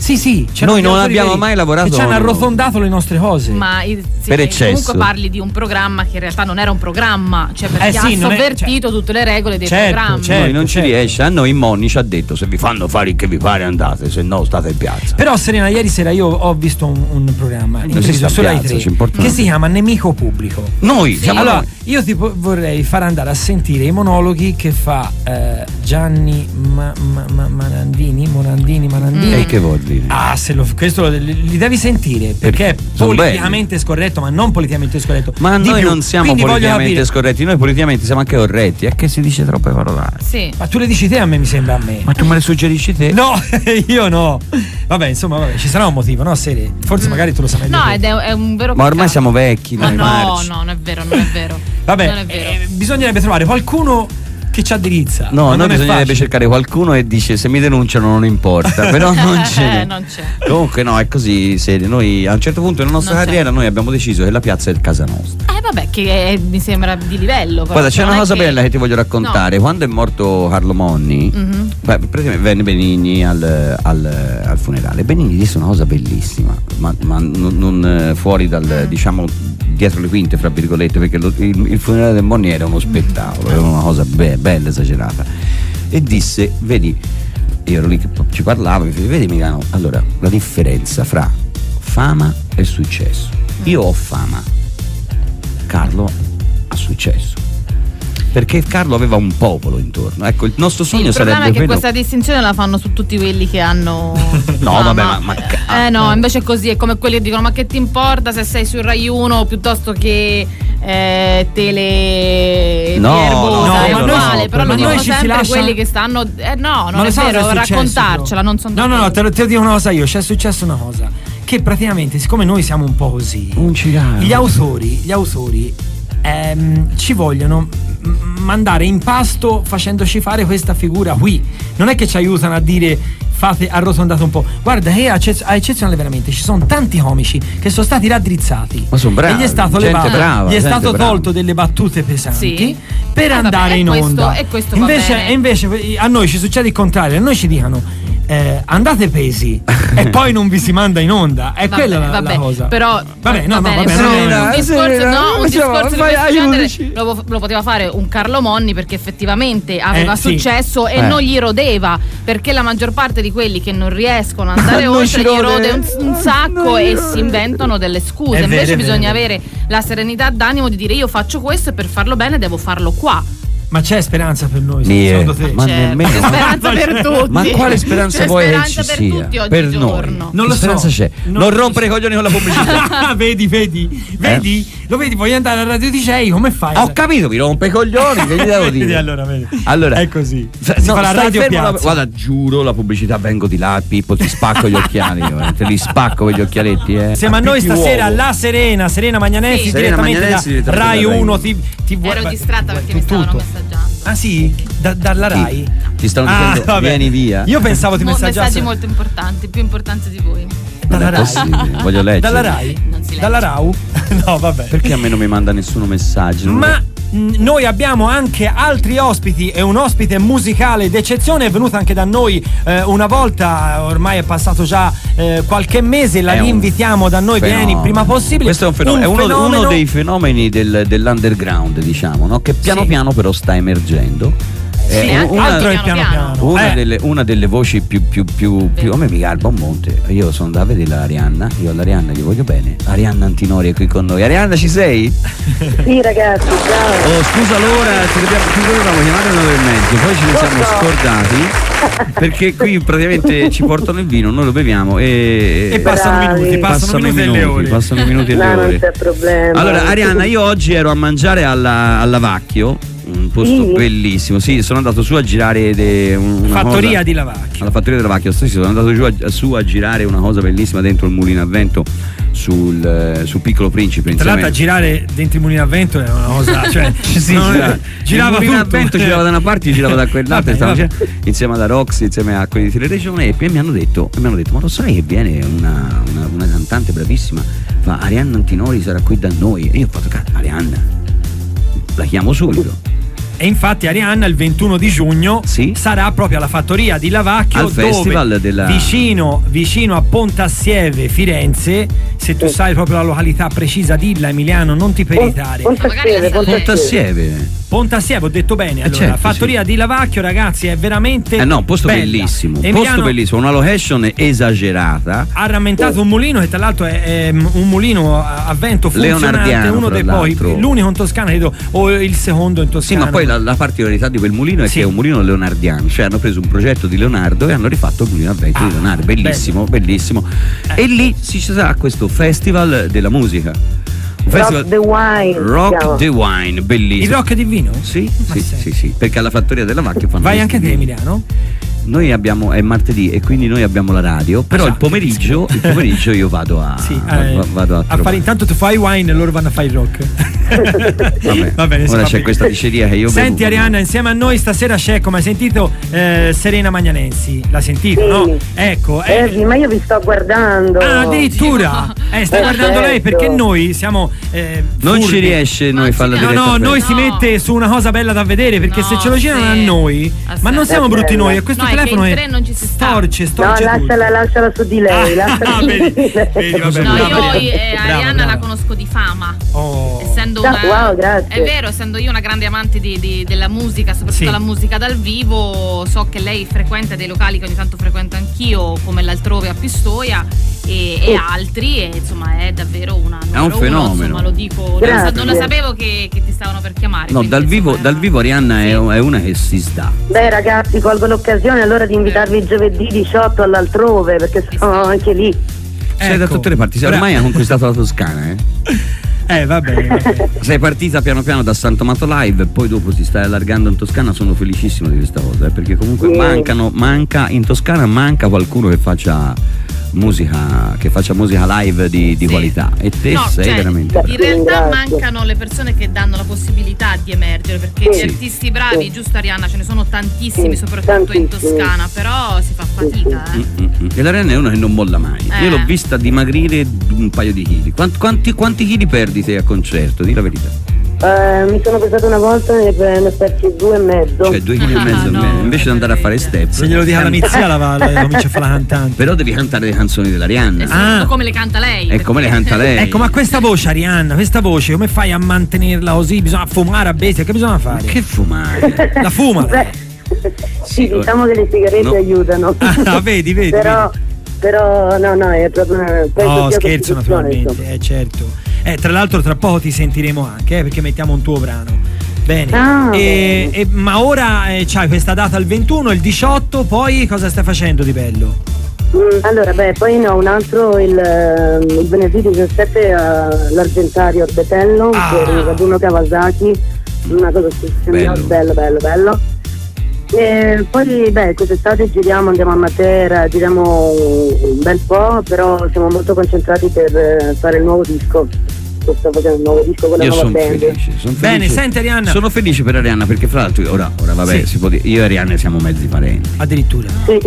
Sì, sì, Noi non abbiamo mai lavorato- ci hanno arrotondato le nostre cose. Ma sì, Per eccesso. comunque parli di un programma che in realtà non era un programma, cioè perché Eh sì, ha non è- sovvertito tutte le regole dei Certo, programmi. noi non ci riesce. A noi Monni ci ha detto: se vi fanno fare il che vi pare, andate, se no state in piazza. Però Serena, ieri sera io ho visto un, un programma in Noi si sta televisione in su Rai piazza, 3 ci importa. che si chiama Nemico Pubblico. Noi, siamo allora, noi. io tipo vorrei far andare a sentire i monologhi che fa eh, Gianni Ma- Ma- Ma- Manandini, Morandini, Manandini. E che vuol dire? Ah, se lo, questo lo- li, devi sentire perché è politicamente scorretto, ma non politicamente scorretto. Ma Di noi più. non siamo Quindi politicamente scorretti, noi politicamente siamo anche corretti. È che si dice troppe parolate. Sì. Ma tu le dici te a me mi sembra a me. Ma tu me le suggerisci te? No, (laughs) io no. Vabbè, insomma, vabbè, ci sarà un motivo, no? Sere? Forse magari tu lo sai meglio. No, ed è, è un vero Ma ormai peccato. siamo vecchi, Ma noi no, marci. no, non è vero, non è vero. Vabbè, non è vero. eh, bisognerebbe trovare qualcuno che ci dirizza. No, noi bisognerebbe cercare qualcuno e dice se mi denunciano non importa, però (laughs) non. Eh, non c'è. Comunque no, è così serio. Noi a un certo punto nella nostra Non c'è. carriera noi abbiamo deciso che la piazza è casa nostra. Eh vabbè, che è- mi sembra di livello. Guarda, c'è cioè, una cosa che- bella che ti voglio raccontare. Quando è morto Carlo Monni, Mhm. beh, venne Benigni al, al- al funerale. Benigni disse una cosa bellissima, ma, ma non, non, eh, fuori dal, diciamo, dietro le quinte, fra virgolette, perché lo- il, il funerale del Monni era uno spettacolo, era una cosa be- bella, esagerata. E disse, vedi, io ero lì che ci parlavo, mi vedi Milano, allora la differenza fra fama e successo. Io ho fama, Carlo ha successo. Perché Carlo aveva un popolo intorno. Ecco, il nostro sogno il problema sarebbe è che quello. questa distinzione la fanno su tutti quelli che hanno. (laughs) No, fama. vabbè, ma, ma Eh no, invece è così, è come quelli che dicono ma che ti importa se sei su Rai 1 piuttosto che eh, tele No, Pier no, no, è no, uguale, no, però ma lo dicono noi ci si sempre lascia- quelli che stanno. Eh no, non Ma è vero, è raccontarcela, non sono No, no, no, te lo, te lo dico una cosa io, c'è successo una cosa. Che praticamente, siccome noi siamo un po' così, Un gli autori, gli autori ehm, ci vogliono mandare in pasto facendoci fare questa figura qui. Non è che ci aiutano a dire fate arrotondate un po'. Guarda che a ecce- a eccezionale veramente ci sono tanti comici che sono stati raddrizzati. Ma sono bravi, E gli è stato, levato- brava, gli è stato brava. tolto delle battute pesanti Sì. per Eh, vabbè, andare e in questo- onda. e questo va invece, bene. e invece a noi ci succede il contrario, a noi ci dicono eh, andate pesi e (laughs) poi non vi si manda in onda. È Vabbè, quella la, la vabbè, cosa. Però Vabbè, no, no, bene, vabbè, però no, no, un no. discorso, no, un discorso genere lo, lo poteva fare un Carlo Monni perché effettivamente aveva Eh, sì. successo e Eh. non gli rodeva perché la maggior parte di quelli che non riescono ad (laughs) andare oltre gli rode. un, un sacco e si inventano delle scuse. È Invece vero, bisogna avere la serenità d'animo di dire io faccio questo e per farlo bene devo farlo qua. Ma c'è speranza per noi, Mie, secondo te? ma Certo, nemmeno- c'è speranza per tutti. Ma quale speranza C'è vuoi che speranza ci per sia? tutti per noi. Non lo so. speranza c'è? Non Non, rompere i coglioni con la pubblicità. (laughs) vedi, vedi, vedi, lo vedi, vuoi andare a Radio DJ, come fai? Ho capito, mi rompe i coglioni, che gli devo (laughs) Vedi, dire? allora, vedi. Allora, è così. Si no, fa la stai radio la- guarda, giuro, la pubblicità vengo di là, Pippo, ti spacco gli occhiali, eh, te li spacco con gli occhialetti, eh. Siamo a noi Pippi stasera uovo. La Serena, Serena Magnanessi, Sì. Serena direttamente Magnanessi, da direttamente Rai da Rai 1 uno. TV. Ero distratta perché mi stavano messaggiando. done. Ah sì? Da- dalla Rai? Ti stanno Ah, dicendo vabbè. vieni via. Io pensavo ti Mo- messaggi messaggiassero molto importanti, più importanti di voi. Non è dalla Rai. possibile, voglio leggere. Dalla Rai? Non si legge. Dalla Rau? (laughs) No, vabbè. Perché a me non mi manda nessuno messaggio? Ma noi abbiamo anche altri ospiti e un ospite musicale d'eccezione è venuto anche da noi eh, una volta, ormai è passato già eh, qualche mese, la È un rinvitiamo da noi, vieni fenomeno. prima possibile. Questo è un fenomeno, è uno, uno dei fenomeni del- dell'underground, diciamo, no? che piano Sì. piano però sta emergendo. Eh, Sì, una- altro è piano piano. Una, Eh. delle, una delle voci più, più, più, più a me mi garba un monte. Io sono andato a vedere l'Arianna, io all'Arianna gli voglio bene. Arianna Antinori è qui con noi. Arianna ci sei? (laughs) Sì ragazzi, ciao. Oh, scusa l'ora, ti dobbiamo, dovevamo chiamare alle nove e mezzo, poi ce ne siamo scordati perché qui praticamente ci portano il vino, noi lo beviamo e, E passano Bravi. minuti, passano, minuti e le ore. Passano i minuti e le No, non ore. c'è problema. Allora, Arianna, io oggi ero a mangiare alla, alla Vacchio, un posto Sì. bellissimo. Sì, sono andato su a girare de- una Fattoria cosa- di Lavacchio. Alla fattoria della Vacchio, sì, sono andato giù a, su a girare una cosa bellissima dentro il mulino a vento sul, eh, sul piccolo principe. Tra l'altro a girare dentro i mulini a vento è una cosa. (laughs) Cioè, sì, non- girava, girava il mulino a tutto. vento girava da una parte, girava da quell'altra, Vabbè, vabbè. girando insieme alla Roxy, insieme a quelli di Teleregione e poi mi hanno detto, mi hanno detto ma lo sai che viene una, una- una cantante bravissima, fa Arianna Antinori sarà qui da noi. E io ho fatto, cazzo, Arianna, la chiamo subito. E infatti Arianna il 21 di giugno sarà proprio alla fattoria di Lavacchio Al dove festival della- vicino, vicino a Pontassieve, Firenze, se tu sai proprio la località precisa dilla Emiliano, non ti peritare. Pontassieve, Pontassieve. Pontassieve, ho detto bene. Allora, certo, fattoria di Lavacchio, ragazzi, è veramente Eh no, posto bella. bellissimo, Emiliano posto bellissimo, una location esagerata. ha rammentato un mulino che tra l'altro è, è un mulino a vento funzionante, Leonardiano, uno dei poi l'unico in Toscana credo o il secondo in Sì, Toscana. ma poi la, la particolarità di quel mulino è che è un mulino leonardiano, cioè hanno preso un progetto di Leonardo e hanno rifatto il mulino a vento Ah, di Leonardo, bellissimo, bellissimo. Eh. E lì ci sarà questo festival della musica. Un Rock festival the Wine. Rock the Wine, bellissimo. Il rock di vino? Sì, sì, sì, sì, perché alla fattoria della Vacchia fanno Vai anche te vino. Emiliano? Noi abbiamo, è martedì e quindi noi abbiamo la radio, però il pomeriggio, il pomeriggio io vado a, Sì, va- eh, va- vado a, a fare intanto tu fai wine e loro vanno a fare il rock. (laughs) Vabbè, Va bene, ora c'è bene. questa diceria che io Senti bevo. Arianna, insieme a noi stasera c'è, come hai sentito, eh, Serena Magnanensi. L'ha sentito, Sì. no? Ecco, eh, Eh, sì, ma io vi sto guardando. Ah, addirittura! Eh, stai guardando lei perché noi siamo. eh, Non ci riesce noi farla No, diretta no, a noi Facebook. si mette su una cosa bella da vedere perché se ce lo girano a noi, ma non siamo brutti noi, e questo No, telefono tre non ci si sta. storce, No, storce tutto. lasciala, lasciala su di lei. lasciala (laughs) su vedi, vedi, vabbè, No, brava. io eh, Arianna la conosco di fama. Oh. Essendo Ah, una, wow, grazie. È vero, essendo io una grande amante di- di- della musica, soprattutto Sì. la musica dal vivo, so che lei frequenta dei locali che ogni tanto frequento anch'io, come l'altrove a Pistoia e, e altri, e insomma è davvero una È un numero uno, fenomeno. insomma, lo dico, non, non lo sapevo che, che ti stavano per chiamare. No, quindi, dal vivo, insomma, dal vivo Arianna è, è una che si sta. Beh ragazzi, colgo l'occasione allora di invitarvi giovedì 18 all'altrove perché sono anche lì. Sei da Ecco. tutte le parti, ormai ha conquistato la Toscana, eh? (laughs) Eh, va bene, va bene. Sei partita piano piano da Santomato Live e poi dopo si sta allargando in Toscana, sono felicissimo di questa cosa, eh, perché comunque Sì. mancano, manca, in Toscana manca qualcuno che faccia musica, che faccia musica live di, di qualità. E te No, sei cioè, veramente in realtà mancano le persone che danno la possibilità di emergere perché Sì. di artisti bravi, Sì. giusto Arianna, ce ne sono tantissimi, Sì, soprattutto in tantissimi. Toscana, però si fa fatica. Eh. Mm, mm. E l'Arianna è una che non molla mai. Eh. Io l'ho vista dimagrire un paio di chili. Quanti, quanti, quanti chili perdi te a concerto? Di la verità. Eh, mi sono pesata una volta e ne ho persi due e mezzo. Cioè due chili e mezzo in meno. Invece di andare a fare step. Se glielo dica alla mizia la va, la- (laughs) comincia a fare la cantante. Però devi cantare le canzoni dell'Arianna. E soprattutto come le canta lei. E come le canta lei? Ecco, ma questa voce, Arianna, questa voce, come fai a mantenerla così? Bisogna fumare a bestia, che bisogna fare? Che fumare? La fuma? Beh, sì, diciamo che le sigarette No. aiutano. Ah, vedi, vedi, Però, però no, no, è proprio una. No, scherzo naturalmente, eh, certo. Eh, tra l'altro tra poco ti sentiremo anche, eh, perché mettiamo un tuo brano. Bene. Ah, E- e- ma ora eh, c'hai questa data il 21, il 18, poi cosa stai facendo di bello? Mm, allora, beh, poi ne ho un altro il, ehm, il venerdì 17 all'Argentario Orbetello Ah. per raduno Kawasaki, una cosa eccezionale, bello, bello, bello. E poi, beh, quest'estate giriamo, andiamo a Matera, giriamo un bel po', però siamo molto concentrati per eh, fare il nuovo disco. Sto facendo il nuovo disco con la Io nuova sono band. felice, son Bene, felice. senti, Arianna. Sono felice per Arianna perché fra l'altro ora, ora vabbè, Sì. si può dire, io e Arianna siamo mezzi parenti. Addirittura. Sì.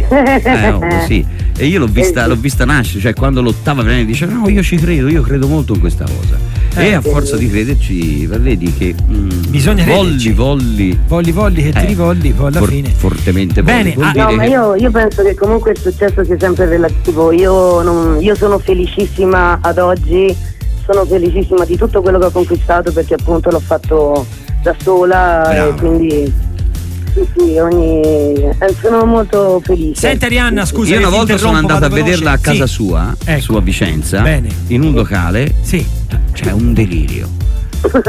Eh, oh, sì. E io l'ho vista, Eh, sì. l'ho vista nascere, cioè quando lottava Arianna dice no, io ci credo, io credo molto in questa cosa. Eh, e a forza di crederci, vedi che mm, Bisogna volli, volli, Volli, volli, che ti Eh, rivolli, poi alla for- fine. fortemente Bene, volli. Ah, No, ma io, io penso che comunque il successo sia sempre relativo. Io, non- io sono felicissima ad oggi, sono felicissima di tutto quello che ho conquistato perché appunto l'ho fatto da sola Brava. e quindi sì, sì, ogni... eh, sono molto felice. Senti Arianna, scusa, Io una volta sono andato a vederla a casa Sì. sua, Ecco. su a Vicenza, Bene. in un locale. Sì. C'è un delirio.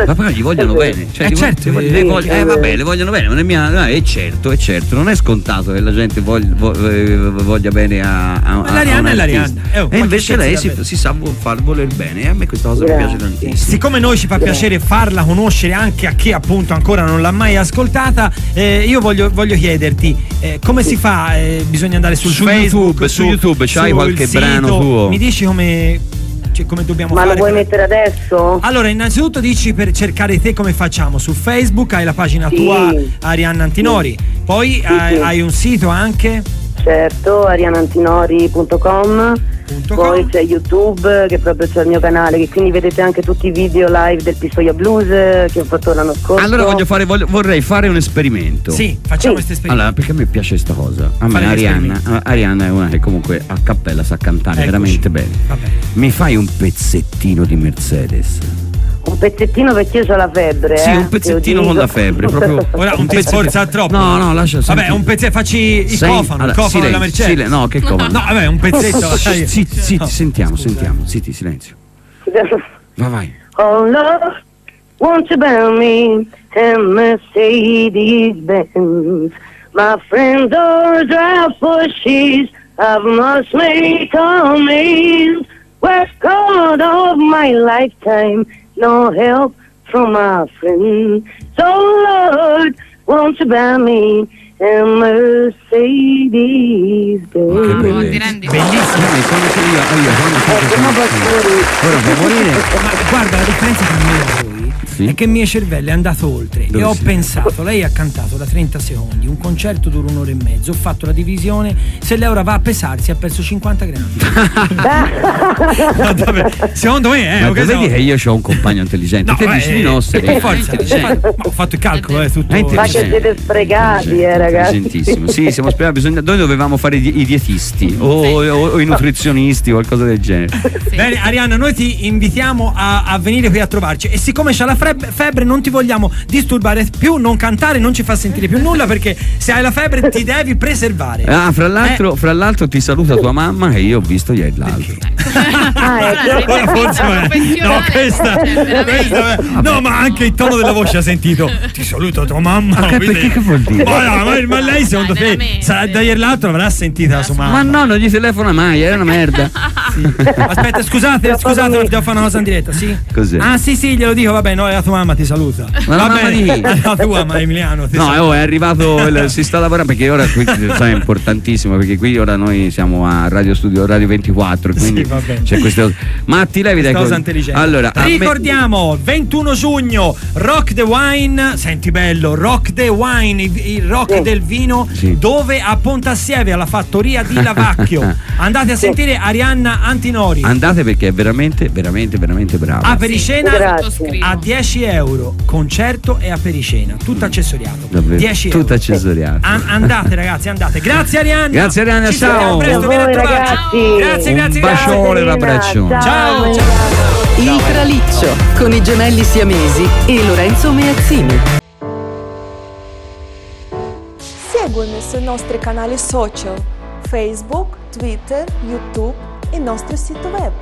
Ma poi gli vogliono bene. Cioè, Eh, certo, voglio- eh, le voglio- sì, eh, eh. vabbè, le vogliono bene, non è mia. no, è certo, è certo, non è scontato che la gente voglia, vo- eh, voglia bene a, a, Ma l'Arianna è l'Arianna. Eh, oh, ma e invece lei si, si sa far voler bene e a me questa cosa mi piace tantissimo. Siccome noi ci fa piacere farla conoscere anche a chi appunto ancora non l'ha mai ascoltata, eh, io voglio, voglio chiederti eh, come si fa? Eh, bisogna andare sul Su Facebook, YouTube, su YouTube, c'hai qualche sito. brano tuo? Mi dici come, cioè, come dobbiamo Ma fare? lo vuoi mettere adesso? Allora, innanzitutto dici per cercare te come facciamo? Su Facebook hai la pagina Sì. tua Arianna Antinori, poi hai, sì. hai un sito anche? Certo, arianantinori.com poi c'è YouTube che proprio c'è il mio canale che quindi vedete anche tutti i video live del Pistoia Blues eh, che ho fatto l'anno scorso Allora voglio fare, voglio- vorrei fare un esperimento. Sì, facciamo questo esperimento. Allora, perché a me piace sta cosa. A me Arianna, a- Arianna è una che comunque a cappella sa cantare Eccoci. veramente bene. Mi fai un pezzettino di Mercedes? Un pezzettino perché io ho la febbre Sì, eh, un pezzettino con la febbre, proprio (laughs) Ora un pezzo forza troppo. No, no, lascia Vabbè, senti- un pezzetto, facci il Sei- cofano, allora, il cofano silenzio, della Mercedes. sile- no, che (laughs) cofano? No, vabbè, un pezzetto. Zitti, zitti, sentiamo, sentiamo. Zitti, silenzio. Va, vai. Oh Lord, won't you bear me and Mercedes Benz? My friends are drive pushes, I must make amends. Work hard of my lifetime, no help from my friends. So Lord, won't you buy me a Mercedes Benz? Bellissimo. Ora può morire. Ma guarda, la differenza tra me e voi è che il mio cervello è andato oltre Dove e ho pensato, lei ha cantato da 30 secondi, un concerto dura un'ora e mezzo, ho fatto la divisione, se lei ora va a pesarsi ha perso 50 grammi. (laughs) Secondo me, eh, Ma ok, vedi che io ho un compagno intelligente. No, te dici eh, di no, sei per forza, intelligente. ma ho fatto il calcolo, è tutto. È Ma che siete sprecati, eh, ragazzi. Intelligentissimo. Sì, siamo spiegati, bisogna, noi dovevamo fare i di- i dietisti o, o- o i nutrizionisti o qualcosa del genere. Bene, Arianna, noi ti invitiamo a, a venire qui a trovarci e siccome c'è la freb- febbre non ti vogliamo disturbare più, non cantare, non ci fa sentire più nulla perché se hai la febbre ti devi preservare. Ah, fra l'altro, Eh. fra l'altro ti saluta tua mamma che io ho visto ieri l'altro. Ah, ecco. Forse è- no, questa, questa è- no, ma anche il tono della voce ha sentito. Ti saluto tua mamma. Ma che- quindi- perché che vuol dire? Ma, no, ma- ma lei secondo te sarà da ieri l'altro avrà sentita la sua mamma. Ma no, non gli telefona mai, è una merda. (laughs) Aspetta, scusate, scusate, devo fare una cosa in diretta, sì? Cos'è? Ah, sì, sì, glielo dico, vabbè, no, è la tua mamma ti saluta. Ma la mamma di chi? (laughs) La tua, ma Emiliano. ti No, saluta. oh, è arrivato, il- si sta lavorando perché ora qui è importantissimo perché qui ora noi siamo a Radio Studio Radio 24 quindi Sì, va bene. c'è queste cose. Ma ti levi dai Questa cosa co- intelligente. Allora, ricordiamo 21 giugno Rock the Wine, senti bello, Rock the Wine, il, rock del vino, Sì. dove a Pontassieve alla fattoria di Lavacchio. (laughs) Andate a sentire Arianna Antinori. andate perché è veramente veramente veramente bravo. Apericena Grazie. a 10 euro, concerto e apericena, tutto accessoriato. Davvero, 10 euro. tutto accessoriato. An- andate ragazzi, andate. Grazie Arianna. Grazie, Arianna, Ci ciao. presto, a voi, ragazzi. Grazie, Un grazie, bacione, un Serena, abbraccione. Ciao, ciao. Il Traliccio con i gemelli siamesi e Lorenzo Meazzini. Seguimi sui nostri canali social Facebook, Twitter, YouTube e il nostro sito web.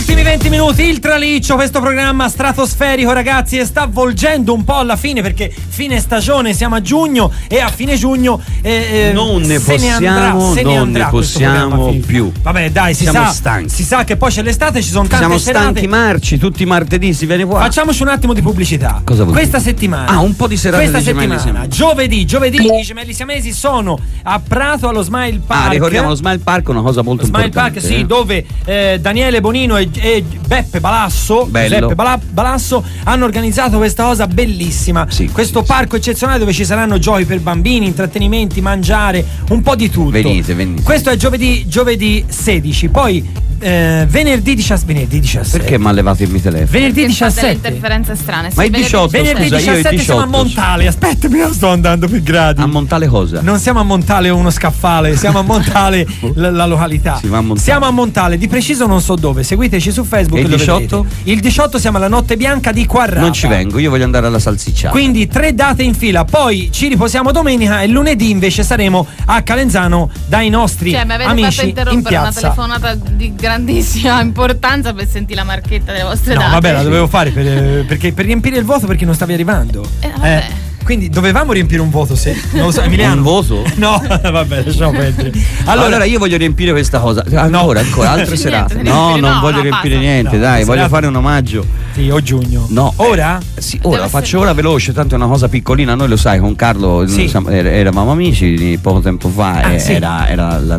Ultimi 20 minuti, il traliccio, questo programma stratosferico ragazzi e sta volgendo un po' alla fine perché fine stagione, siamo a giugno e a fine giugno eh, eh, Non ne se andrà, possiamo, se non andrà ne questo programma possiamo più. Vabbè dai, si Siamo sa, stanchi. si sa che poi c'è l'estate, ci sono tante Siamo serate. stanchi marci, tutti i martedì si viene qua. Facciamoci un attimo di pubblicità. Cosa vuol Questa dire? settimana. Ah, un po' di serate Questa settimana, siamesi. giovedì, giovedì i gemelli siamesi sono a Prato allo Smile Park. Ah, ricordiamo lo Smile Park, una cosa molto Smile importante. Park, sì, eh. dove eh, Daniele Bonino e, e Beppe Balasso. Giuseppe Bala- Balasso hanno organizzato questa cosa bellissima. questo parco eccezionale dove ci saranno giochi per bambini, intrattenimenti, mangiare, un po' di tutto. Venite, venite. Questo è giovedì, giovedì 16. Poi eh, venerdì 17. Venerdì 17. Perché mi ha levato il mio telefono? Venerdì Perché fa delle 17. interferenze strane. Ma il venerdì- 18, Venerdì scusa, io il 17 siamo a 18. Montale. Aspetta, mi sto andando per gradi. A Montale cosa? Non siamo a Montale uno scaffale, siamo a Montale (laughs) la, la località. Si va a Montale. Siamo a Montale, di preciso non so dove. Seguiteci su Facebook. E il lo 18? vedrete. Il 18 siamo alla Notte Bianca di Quarrata. Non ci vengo, io voglio andare alla salsicciata. Quindi tre date in fila, poi ci riposiamo domenica e lunedì invece saremo a Calenzano dai nostri Cioè, mi avete fatto amici in interrompere una piazza. telefonata di grandissima (laughs) importanza per sentire la marchetta delle vostre No, date. vabbè, la dovevo fare per, eh, (laughs) perché, per riempire il vuoto perché non stavi arrivando. Eh, vabbè. quindi dovevamo riempire un voto, se. Non lo so, Emiliano. Un voto? (laughs) No, vabbè, lasciamo perdere. Allora, Allora, io voglio riempire questa cosa. Ancora, ancora, altre serate. niente, No, non no, voglio no, riempire basta. niente, No, dai, voglio fare un omaggio. Sì, o giugno. No. Ora? eh, sì, ora faccio ora veloce, tanto è una cosa piccolina, noi lo sai, con Carlo Sì. er- eravamo amici poco tempo fa, Ah, e sì. era, era la,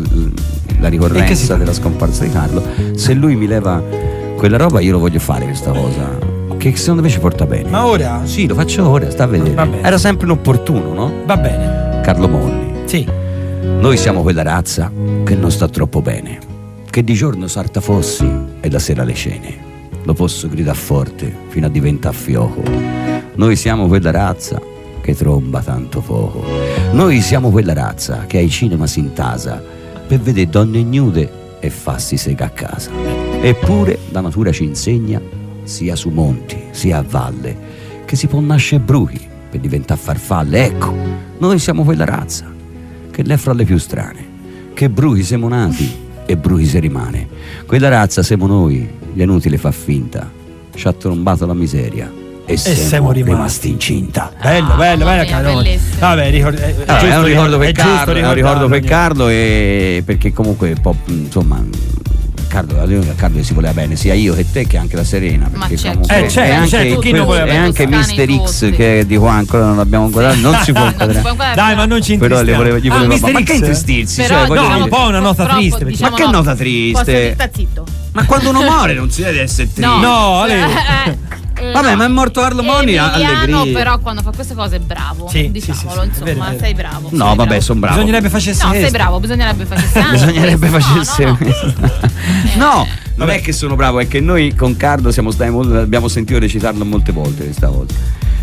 la si ricorrenza della scomparsa di Carlo. Se lui mi leva quella roba io lo voglio fare questa cosa. Che secondo me ci porta bene. Ma ora? Sì, lo faccio ora, sta a vedere. Era sempre inopportuno, no? Va bene. Carlo Molli. Sì. Noi siamo quella razza che non sta troppo bene, che di giorno sarta fossi e la sera le cene. Lo posso gridare forte fino a diventare fioco. Noi siamo quella razza che tromba tanto poco. Noi siamo quella razza che ai cinema si intasa per vedere donne nude e farsi sega a casa. Eppure la natura ci insegna, sia su monti sia a valle, che si può nascere bruchi per diventare farfalle. Ecco, noi siamo quella razza che è fra le più strane, che bruchi siamo nati e bruchi si rimane. Quella razza siamo noi, è inutile fa finta, ci ha trombato la miseria e, siamo, siamo rimasti. rimasti incinta. Bello, bello, bello, Carlo. bellissimo. Vabbè, ricord- è, Allora, giusto è un ricordo per Carlo, è un ricordo per. Carlo e perché comunque un po', insomma Carlo, a Carlo si voleva bene sia io che te che anche la Serena Ma perché certo. comunque Eh, certo, e anche, certo, chi non voleva e anche Mister X tutti. che di qua ancora non l'abbiamo inquadrato non si (laughs) può inquadrare. Dai, ma non ci però le volevo, gli Ah, volevo Mister ma che intristirsi Però, cioè, no, un po' una nota triste, diciamo Ma che no. nota triste? sta zitto. ma quando uno (laughs) muore non si deve essere triste No, No, (laughs) vabbè no. ma è morto Carlo Moni Emiliano, però quando fa queste cose è bravo. Sì, diciamolo, sì, sì, sì, insomma, vero, sei bravo. no sei vabbè bravo. sono bravo Bisognerebbe facesse No, sei questo. bravo, bisognerebbe facesse anche (laughs) Bisognerebbe questo. facesse No, no, no. (laughs) No, non è che sono bravo, è che noi con Carlo siamo stati molto, abbiamo sentito recitarlo molte volte questa volta.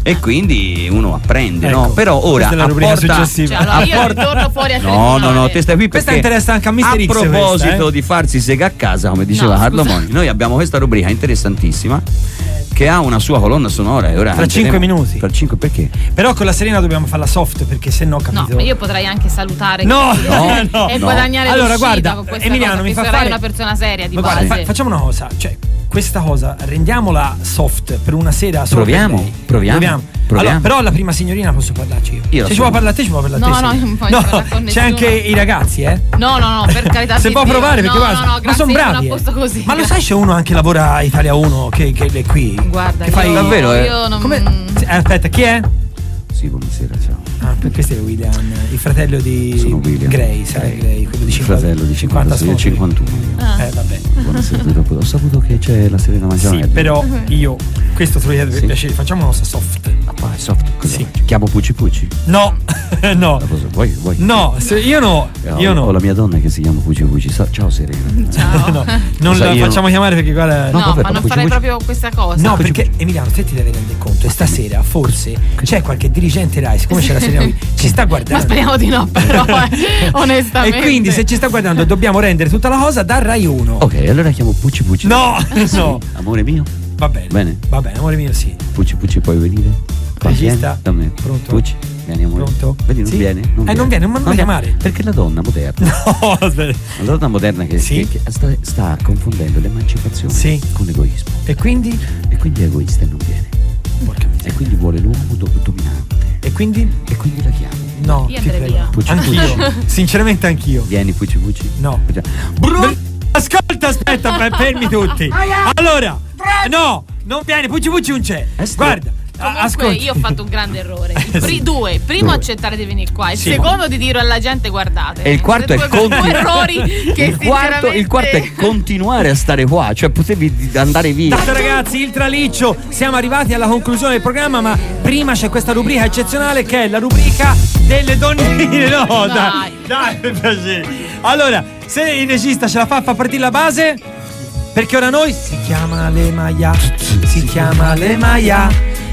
E quindi uno apprende, no? Ecco, Però ora apporta, successiva. Cioè, allora io ritorno fuori a No, no, no, te stai qui Questa interessa anche a Mister X proposito questa, eh? di farsi sega a casa, come diceva No, Carlo. Moni, noi abbiamo questa rubrica interessantissima che ha una sua colonna sonora e ora Tra cinque andremo- minuti. Per 5 perché? Però con la Serena dobbiamo farla soft perché se no No, capito. ma io potrei anche salutare No, no, no, e no. guadagnare Allora, guarda, con questa Emiliano, cosa, mi fa fare- una persona seria di Ma base. guarda, fa- facciamo una cosa, cioè questa cosa rendiamola soft per una sera solo per Proviamo, lei. proviamo, proviamo. Allora, però la prima signorina posso parlarci io. Io se ci so. vuoi parlare a te, ci può parlare a No, te. no, io non voglio parlare con c'è nessuno. anche i ragazzi, eh? No, no, no, per (laughs) carità Se può Dio. provare perché no, guarda, no, no, ma sono io bravi. eh. Ma lo sai c'è uno anche lavora a Italia 1 che, che è qui? Guarda, che io, fai Davvero, eh? io non Come- eh, aspetta, chi è? Sì, buonasera, ciao. Ah, questo è William, il fratello di Sono William. Gray, sai Gray, quello di Il 50, fratello di 50 56 e 51. io. Ah. Eh, vabbè. Buonasera, dopo- ho saputo che c'è la Serena Sì, Mangione. però io questo te lo chiedo per Sì. piacere, facciamo una cosa soft. Vai, soft, cosa Sì. Chiamo Pucci Pucci? No, (laughs) no. Vuoi, vuoi? No, se- io no, Eh, ho- io Ho no. la mia donna che si chiama Pucci Pucci. Ciao Serena. (laughs) Ciao. No, non la facciamo chiamare perché guarda. No, vabbè, ma non Pucci farei Pucci. proprio questa cosa. No, perché Emiliano, te ti devi rendere conto, e stasera forse c'è qualche dirigente Rai, siccome c'è la Serena ci sta Ma guardando. speriamo di no, però, eh, (laughs) onestamente. E quindi se ci sta guardando dobbiamo rendere tutta la cosa da Rai 1. Ok, allora chiamo Pucci Pucci. No, Sì, (laughs) no. Amore mio, Va bene. Bene. Va bene, amore mio, sì. Pucci Pucci puoi venire? Qua, vieni da me. Pronto? Pucci, vieni amore. Pronto? Vedi, non Sì? viene? Eh, non viene, non me lo chiamare. Perché la donna moderna. (laughs) No, aspetta. La donna moderna che, Sì. che- che sta, sta confondendo l'emancipazione Sì. con l'egoismo. E quindi? E quindi è egoista e non viene. Porca miseria. E quindi vuole l'uomo do- dominante. E quindi? E quindi la chiamo. No, Io ti andrei prego. via. Pucci Anch'io. Pucci. Sinceramente anch'io. Vieni Pucci Pucci. No. Bru- Ascolta, aspetta, (laughs) fermi tutti. Allora, no, non viene, Pucci Pucci non c'è. Guarda, Comunque ascolta. io ho fatto un grande errore. (laughs) Il pri- due, primo Due. accettare di venire qua, il Sì. secondo di dire alla gente guardate. E il quarto è Due- due continu- errori (laughs) che il, quarto, il quarto è continuare a stare qua, cioè potevi andare via. Tanto ragazzi, il traliccio, siamo arrivati alla conclusione del programma, ma prima c'è questa rubrica eccezionale che è la rubrica delle donnine. (laughs) No, dai, Dai. dai, per piacere. Allora, se il regista ce la fa a far partire la base, Perché ora noi si chiama le Maya, si chiama le Maya,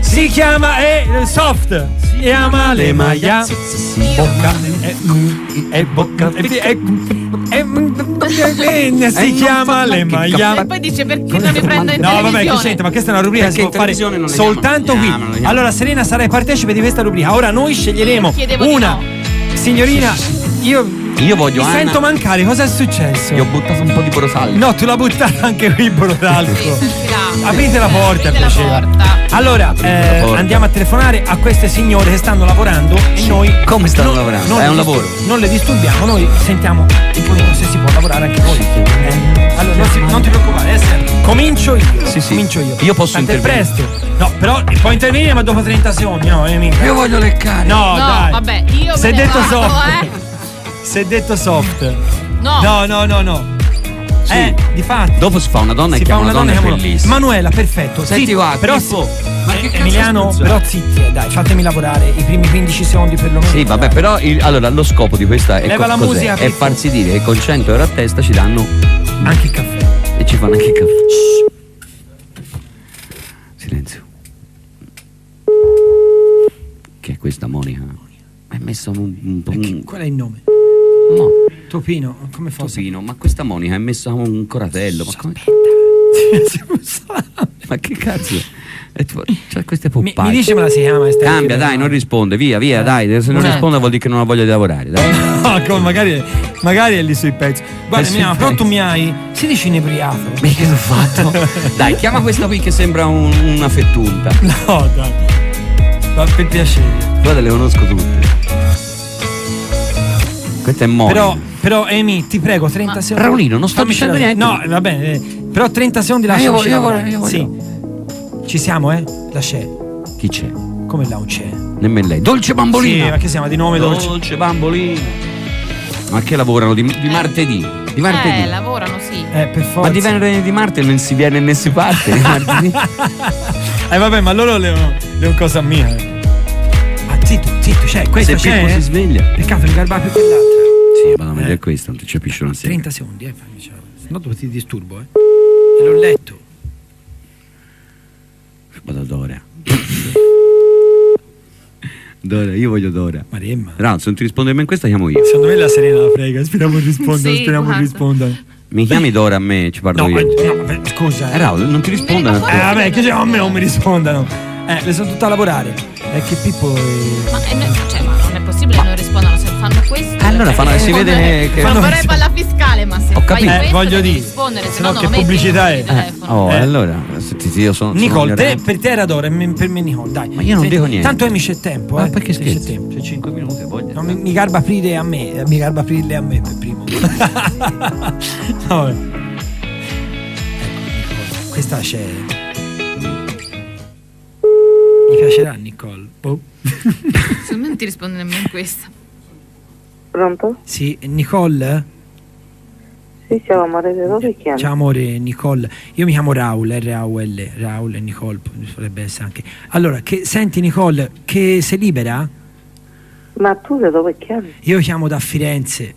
si chiama eh, soft, si chiama le Maya. Bocca, eh, eh, bocca, eh, eh, eh, eh, si chiama le Maya. E poi dice perché non li prendo in No, vabbè, che senta, ma questa è una rubrica che si può fare le soltanto qui. chiamano. Allora, Serena, sarai partecipe di questa rubrica. Ora noi sceglieremo una no. signorina. Io, Io voglio mi Anna. sento mancare. Cosa è successo? Gli ho buttato un po' di porosaldo. No, tu l'ha buttata anche qui, Borodalco. (laughs) Aprite la porta, Aprite la piaceva. porta. Allora, eh, porta. andiamo a telefonare a queste signore che stanno lavorando e noi. Come stanno non- lavorando? non È un lavoro. Non le disturbiamo, noi sentiamo se si può lavorare anche noi. Eh, Allora, non, si- non ti preoccupare, eh. Comincio io. Sì, sì. Comincio io. Io posso Tanto è intervenire. presto. No, però puoi intervenire, ma dopo 30 secondi, no? Eh, mica. Io voglio leccare. No, No, dai. vabbè, io me Se ne detto vado, soft. eh. (laughs) Se detto soft. No. No, no, no, no. Eh, di fatto. Dopo si fa una donna Si e fa chiama una donna, donna, bellissima. Manuela, perfetto. Senti Zitti, qua, però Pippo, ma che cazzo Emiliano, però zitti, eh, dai, fatemi lavorare i primi 15 secondi perlomeno. Sì, vabbè, però il- allora lo scopo di questa è, Leva la cos'è? musica, è farsi dire che con 100 euro a testa ci danno Anche il caffè. e ci fanno anche il caffè. Silenzio. Che è questa Monica? Hai messo un, un po' un Qual è il nome? No, Topino, come fosse? Topino, ma questa Monica ha messo un coratello. Ma, come- (laughs) ma che cazzo? È tipo- cioè, queste Mi, mi dice me la si chiama Cambia, dai, non risponde, via, via, dai. Se non Eh. risponde vuol dire che non ha voglia di lavorare, dai. No, (laughs) come magari, magari è lì sui pezzi. Guarda, È Emiliano, però tu mi hai. Si dice inebriato. Ma che ho fatto? (laughs) dai, chiama questa qui che sembra un- una fettunta. No, dai. Ma per piacere. Guarda, le conosco tutte. Questa è Monica. Però, però, Amy, ti prego, 30 secondi. Raulino, non sto Fammici dicendo la- niente. No, va bene. eh, Però 30 secondi Eh, io voglio- io voglio- io voglio. Sì. Ci siamo, eh? La c'è. Chi c'è? Come là non c'è? Nemmeno lei. Dolce Bambolina. Sì, ma che si chiama di nome dolce? Dolce Bambolina. Ma che lavorano di, di martedì? Di martedì. Eh, lavorano, sì. Eh, per forza. ma di venerdì di martedì non si viene né si parte. Di martedì. (laughs) Eh vabbè, ma loro le le cosa mia. Ah, zitto, zitto, c'è, questa Se c'è. Eh? si sveglia. Peccato di garbare più quell'altra. Sì, ma non è questo, non ti capisce una sera. 30 secondi, eh, fammi ciao. Se no dopo ti disturbo, eh. E l'ho letto. Vado Dora. Dora, (laughs) io voglio Dora. Maremma. No, se non ti risponde mai in questa chiamo io. Secondo me la Serena la frega, speriamo rispondano, Sì, speriamo guarda. rispondano. Mi chiami Dora a me, ci parlo No, io. eh, no, scusa. Eh, Raul, non ti rispondono. Eh, vabbè, che c'è a me non mi rispondano. Eh, le sono tutte a lavorare. È che Pippo è... Ma, eh, cioè, ma non è possibile che non rispondano se fanno questo. Allora fanno- Eh, si vede rispondere- che- Non vorrei fare la fiscale, ma se Ho capito. Eh, voglio dire. rispondere, se no non che pubblicità è? telefono. Oh, Eh. allora, se ti- io sono. sono Nicole, per te era Dora, e per me Nicole, dai. Ma io non dico niente. Tanto Amy c'è tempo, Ma eh. perché C'è scherzi? tempo. C'è 5 minuti, voglio. No, mi, mi garba aprire a me, eh, mi garba aprirle a me per primo. (laughs) No. Ecco, questa c'è. Mi piacerà Nicole. Boh. Secondo me non ti risponde nemmeno questa. Pronto? Sì, Nicole? Sì, ciao amore, dove chiami? Ciao amore, Nicole. Io mi chiamo Raul, R-A-U-L, Raul e Nicole, potrebbe essere anche. Allora, che, senti Nicole, che sei libera? Ma tu da dove chiami? Io chiamo da Firenze.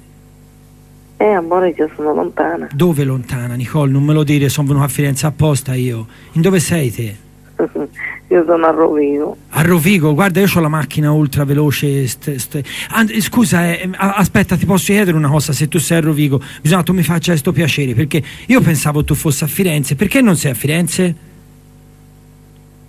Eh amore, io sono lontana. Dove lontana, Nicole? Non me lo dire, sono venuto a Firenze apposta io. In dove sei te? Io sono a Rovigo. A Rovigo, guarda, io ho la macchina ultra veloce. st- st- And- scusa, eh, a- aspetta, ti posso chiedere una cosa? Se tu sei a Rovigo, bisogna che tu mi faccia questo piacere perché io pensavo tu fossi a Firenze. Perché non sei a Firenze?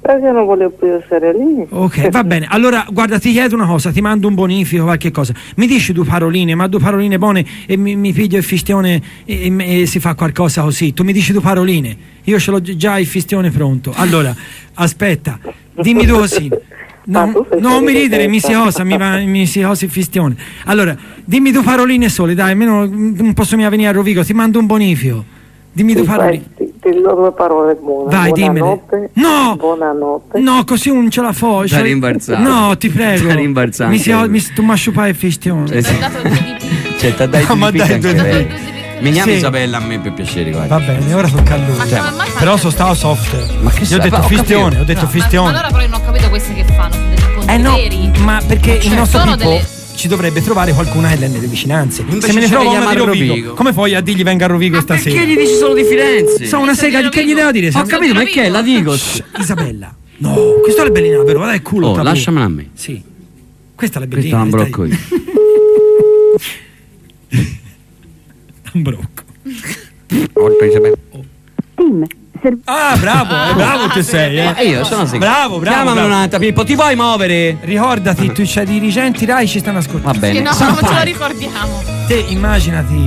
Perché non voglio più essere lì? Ok, va bene. Allora, guarda, ti chiedo una cosa, ti mando un bonifico, qualche cosa. Mi dici due paroline, ma due paroline buone e mi, mi piglio il fistione e, e- e si fa qualcosa così. Tu mi dici due paroline, io ce l'ho gi- già il fistione pronto. Allora, aspetta, dimmi due cosine. (laughs) No, tu sei non mi ridere, mi si testa. osa, mi, va- mi si osa il fistione. Allora, dimmi due paroline sole, dai, almeno mm, non posso mica venire a Rovigo, ti mando un bonifico. Dimmi due paroline. Ti, do due parole buone. Vai, dimmele. Buonanotte. No! Buonanotte. No, così non ce la faccio. Sta rimbalzando. No, ti prego. Sta rimbalzando. Mi si, mi, tu mi asciupai il fistione. Eh sì. Cioè, ti (laughs) dai No, ma due dai, due- chiami Sì. Isabella a me per piacere, guarda. Va bene, ora tocca a lui. Cioè, Però sono stato soft. Ma che Io ho detto Ho fistione, ho detto Ma, ma fistione. allora però io non ho capito queste che fanno, sono degli incontri Eh no, veri. ma perché il Cioè, nostro sono Pippo delle- ci dovrebbe trovare qualcuna nelle vicinanze. Invece Se me ne ci trova una di a Rovigo, Rovigo. come fai a dirgli venga a Rovigo stasera? perché gli dici solo di Firenze? Sono una sega che gli devo dire? Ho capito, ma che è la Digos? Shh, Isabella. No, questa è la bellina, vero? Guarda il culo. Oh, lasciamela a me. Sì. Questa è la bellina. è un brocco io. Un brocco. Oltre Isabella. Ah, bravo, eh, bravo che sei, eh. Eh, io sono sicuro. Bravo, bravo. Chiamami un'altra, Pippo, ti vuoi muovere? Ricordati, tu c'hai dirigenti Rai ci stanno ascoltando. Va bene. Sì, no, San non ce lo ricordiamo. Te immaginati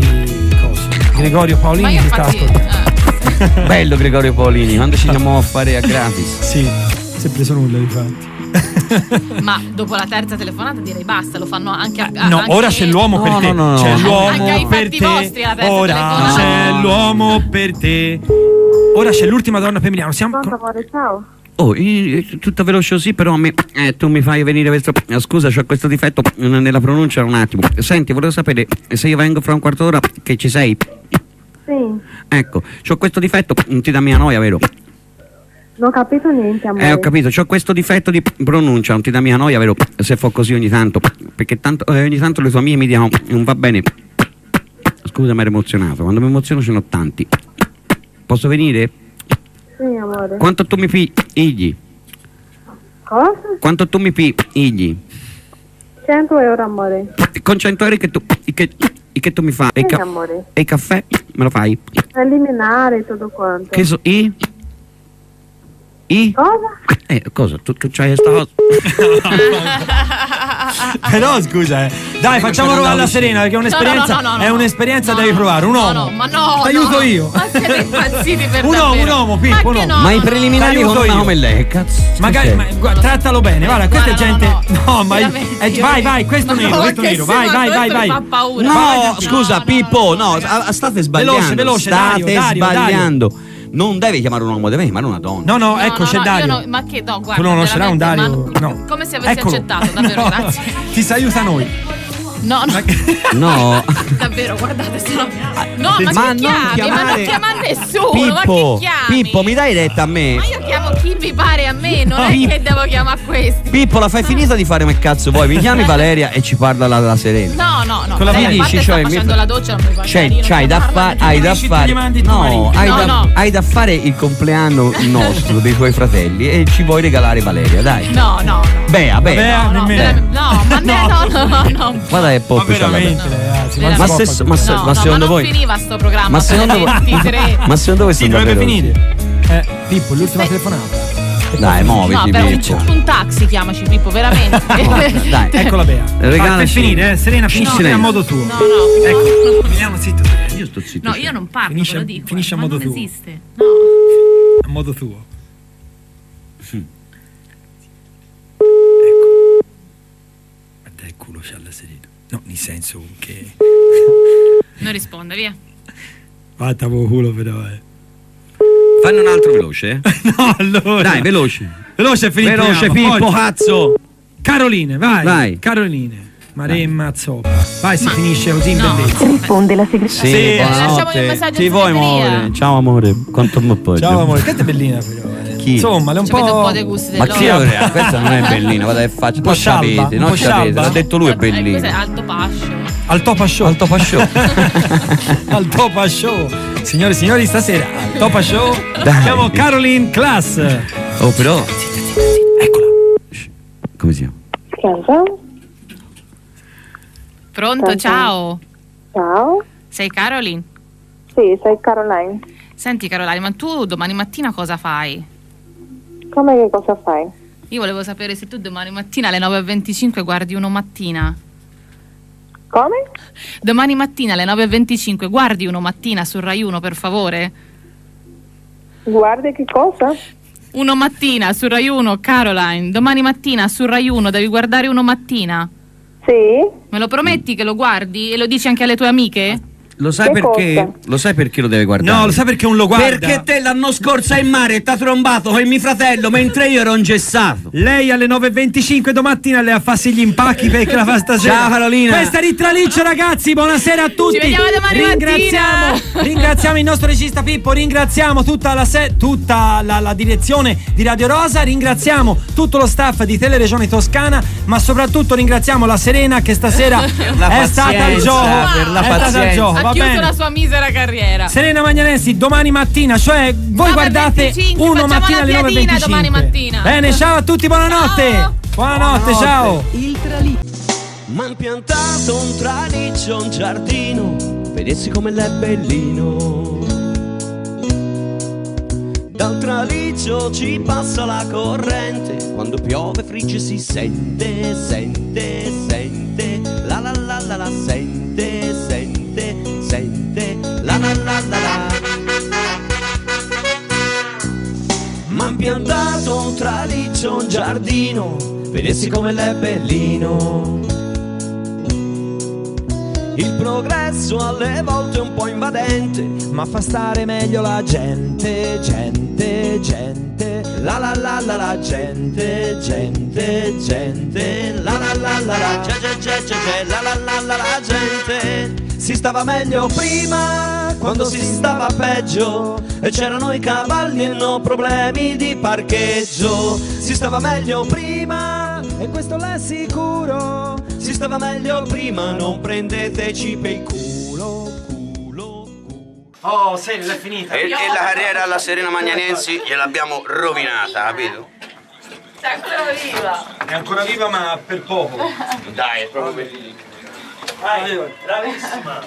cosa? Gregorio Paolini ti sta ascoltando. eh, (laughs) Bello Gregorio Paolini, quando ci andiamo a fare a gratis. Sì, si è preso nulla infatti. Ma dopo la terza telefonata direi basta, lo fanno anche a. a- No, anche- ora c'è l'uomo per te. no, no, C'è l'uomo per fatti te. vostri Ora telefonata. c'è l'uomo per te. Ora c'è l'ultima donna per Milano. Siamo amore, ciao. Oh, tutto veloce così, però mi- eh, tu mi fai venire questo. Scusa, c'ho questo difetto nella pronuncia un attimo. Senti, volevo sapere se io vengo fra un quarto d'ora che ci sei. Sì, Ecco, c'ho questo difetto, non ti dà mia noia, vero? Non ho capito niente, amore. Eh, ho capito, c'ho questo difetto di pronuncia, non ti dà mia noia, vero? Se fa così ogni tanto. Perché tanto, eh, ogni tanto le tue amiche mi dicono, non va bene. Scusa, mi ero emozionato. Quando mi emoziono ce n'ho tanti. Posso venire? Sì, amore. Quanto tu mi pigli? Cosa? Quanto tu mi pigli? 100 euro, amore. Con 100 euro che tu, che, che tu mi fai? E, Sì, ca- amore. e il caffè me lo fai? Eliminare tutto quanto. Che so, i? I? Cosa? Eh, cosa? Tu, tu c'hai sta cosa? (laughs) Però scusa, eh. Dai, facciamo provare la Serena perché è un'esperienza. No, no, no, no, è no. un'esperienza devi provare. Un uomo. no, ma no. Ti aiuto no. io. Ma siete impazziti per (laughs) Un uomo, un uomo, Ma Pippo, uomo. no, Ma i preliminari con una io. come lei, cazzo? Magari, ma, guarda, trattalo bene, guarda, questa è gente. no, No, (laughs) no. ma. Eh, io- vai, vai, questo Ma nero, questo nero. Vai, ma vai, vai, vai. fa paura. No, scusa, Pippo, no, state sbagliando. Veloce, veloce, state sbagliando. Non devi chiamare un uomo, devi chiamare una donna. No, no, No, ecco, no, c'è no, Dario. io no, ma che no, guarda. Tu non conoscerai un Dario? ma No. Come se avessi Eccolo. accettato, davvero, No, grazie. Ti sa aiuta noi. No, no, No. (laughs) davvero, guardate, sono. No, ma, Ma che non chiami? Ma chiamare- non chiama nessuno, Pippo, ma? Pippo, mi dai retta a me? Ma io chiamo chi mi pare a me, non No. è che devo chiamare questi. Pippo, la fai finita di fare come cazzo vuoi? Mi chiami Valeria e ci parla la, la Serena. No, no, no. Con la mi dici, cioè, mi la doccia, non mi fa Cioè, chiarire, c'hai da, fa- hai da fare. No, hai, No, da, no. hai da fare il compleanno (laughs) nostro dei tuoi fratelli e ci vuoi regalare Valeria, dai. No, no, no. Bea, Vabbè, bea. No, veramente- no, ma (laughs) no, no, no, no. Guarda che Ma la bea. veramente, ragazzi. Ma, se, ma, se- No, ma no, secondo ma non voi. finiva sto programma (laughs) Ma secondo voi. le 23. Ma secondo voi sono davvero. finire. Eh, Pippo, l'ultima telefonata. Dai, No, muoviti, un, Pippo. un taxi chiamaci Pippo, veramente. (laughs) Dai, (laughs) Ecco la Bea. Regalaci- Vai, per finire, eh, Serena, finisci silenzio. a modo tuo. No, no. Ecco, finiamo zitto. Io sto zitto. No, io non parlo, Finisce- lo dico. finisce a ma modo non tuo. esiste. No. A modo tuo. Ecco. Guarda il culo c'ha la Serena. No, nel senso che. Non risponde, via. Fatta con culo però, eh. Fanne un altro veloce, eh? (laughs) No, allora. Dai, veloce. Veloce, è finito. Veloce, Oggi- cazzo. Caroline, vai. Vai. Caroline. Maremma Zoppa. Vai, si finisce così in no. bellezza. Risponde la segretaria. Sì, lasciamo buonanotte. il messaggio Ti in vuoi muovere? Ciao amore, quanto mi appoggio? Ciao amore, questa è bellina però. eh. Chi? Insomma, le un Ci vedo un po'. po' dei gusti Ma è? Questa non è bellina, guarda che faccia. po' Non sapete, non po' sapete. L'ha detto lui è Eh, Cos'è? bellina. Alto pascio. Al Topa Show. Al Topa Show. (laughs) al Topa Show. Signore e signori, stasera al Topa Show Dai. abbiamo Caroline Class. Oh, però. Eccola. Come si chiama? Pronto? Pronto, Pronto? ciao. Ciao. Sei Caroline? Sì, sei Caroline. Senti Caroline, ma tu domani mattina cosa fai? Come che cosa fai? Io volevo sapere se tu domani mattina alle 9.25 guardi uno mattina. Come? Domani mattina alle 9.25 guardi uno mattina su Rai 1 per favore? Guardi che cosa? Uno mattina su Rai 1, Caroline. Domani mattina su Rai 1 devi guardare uno mattina. Sì? Me lo prometti che lo guardi e lo dici anche alle tue amiche? Lo sai perché? Lo sai perché lo deve guardare? No, lo sai perché non lo guarda? Perché te l'anno scorso in mare t'ha trombato con mio fratello mentre io ero ingessato. Lei alle 9.25 domattina le ha farsi gli impacchi perché la fa stasera. Ciao, Carolina. Questa è Ritraliccio ragazzi, buonasera a tutti. vediamo domani ringraziamo, mattina. ringraziamo il nostro regista Pippo, ringraziamo tutta la, se- tutta la, la direzione di Radio Rosa, ringraziamo tutto lo staff di Teleregione Toscana, ma soprattutto ringraziamo la Serena che stasera (laughs) La è stata al pazienza, gioco. per la è stata al pazienza. Ha chiuso bene. la sua misera carriera. Serena Magnanesi domani mattina, cioè voi 9.25, guardate uno facciamo mattina alle 9.25. piadina domani mattina. Bene, ciao a tutti, buonanotte. Buonanotte, ciao. Il traliccio. M'han piantato un traliccio, un giardino, vedessi come l'è bellino. Dal traliccio ci passa la corrente, quando piove frigge si sente, sente, sente, la la la la la, sente, Piantato un traliccio, un giardino, vedessi come l'è bellino. Il progresso alle volte è un po' invadente, ma fa stare meglio la gente, gente, gente, la la la la la gente, gente, gente, la la la la la, c'è c'è c'è c'è, la la la la la gente. Si stava meglio prima, quando si stava peggio, e c'erano i cavalli e no problemi di parcheggio. Si stava meglio prima, e questo l'è sicuro. Si stava meglio prima, non prendeteci per il culo. Oh, serio, è finita. E, e la carriera alla Serena Magnanensi gliel'abbiamo rovinata, capito? Sei ancora viva. È ancora viva, ma per poco. Dai, è proprio per Vai, bravissima.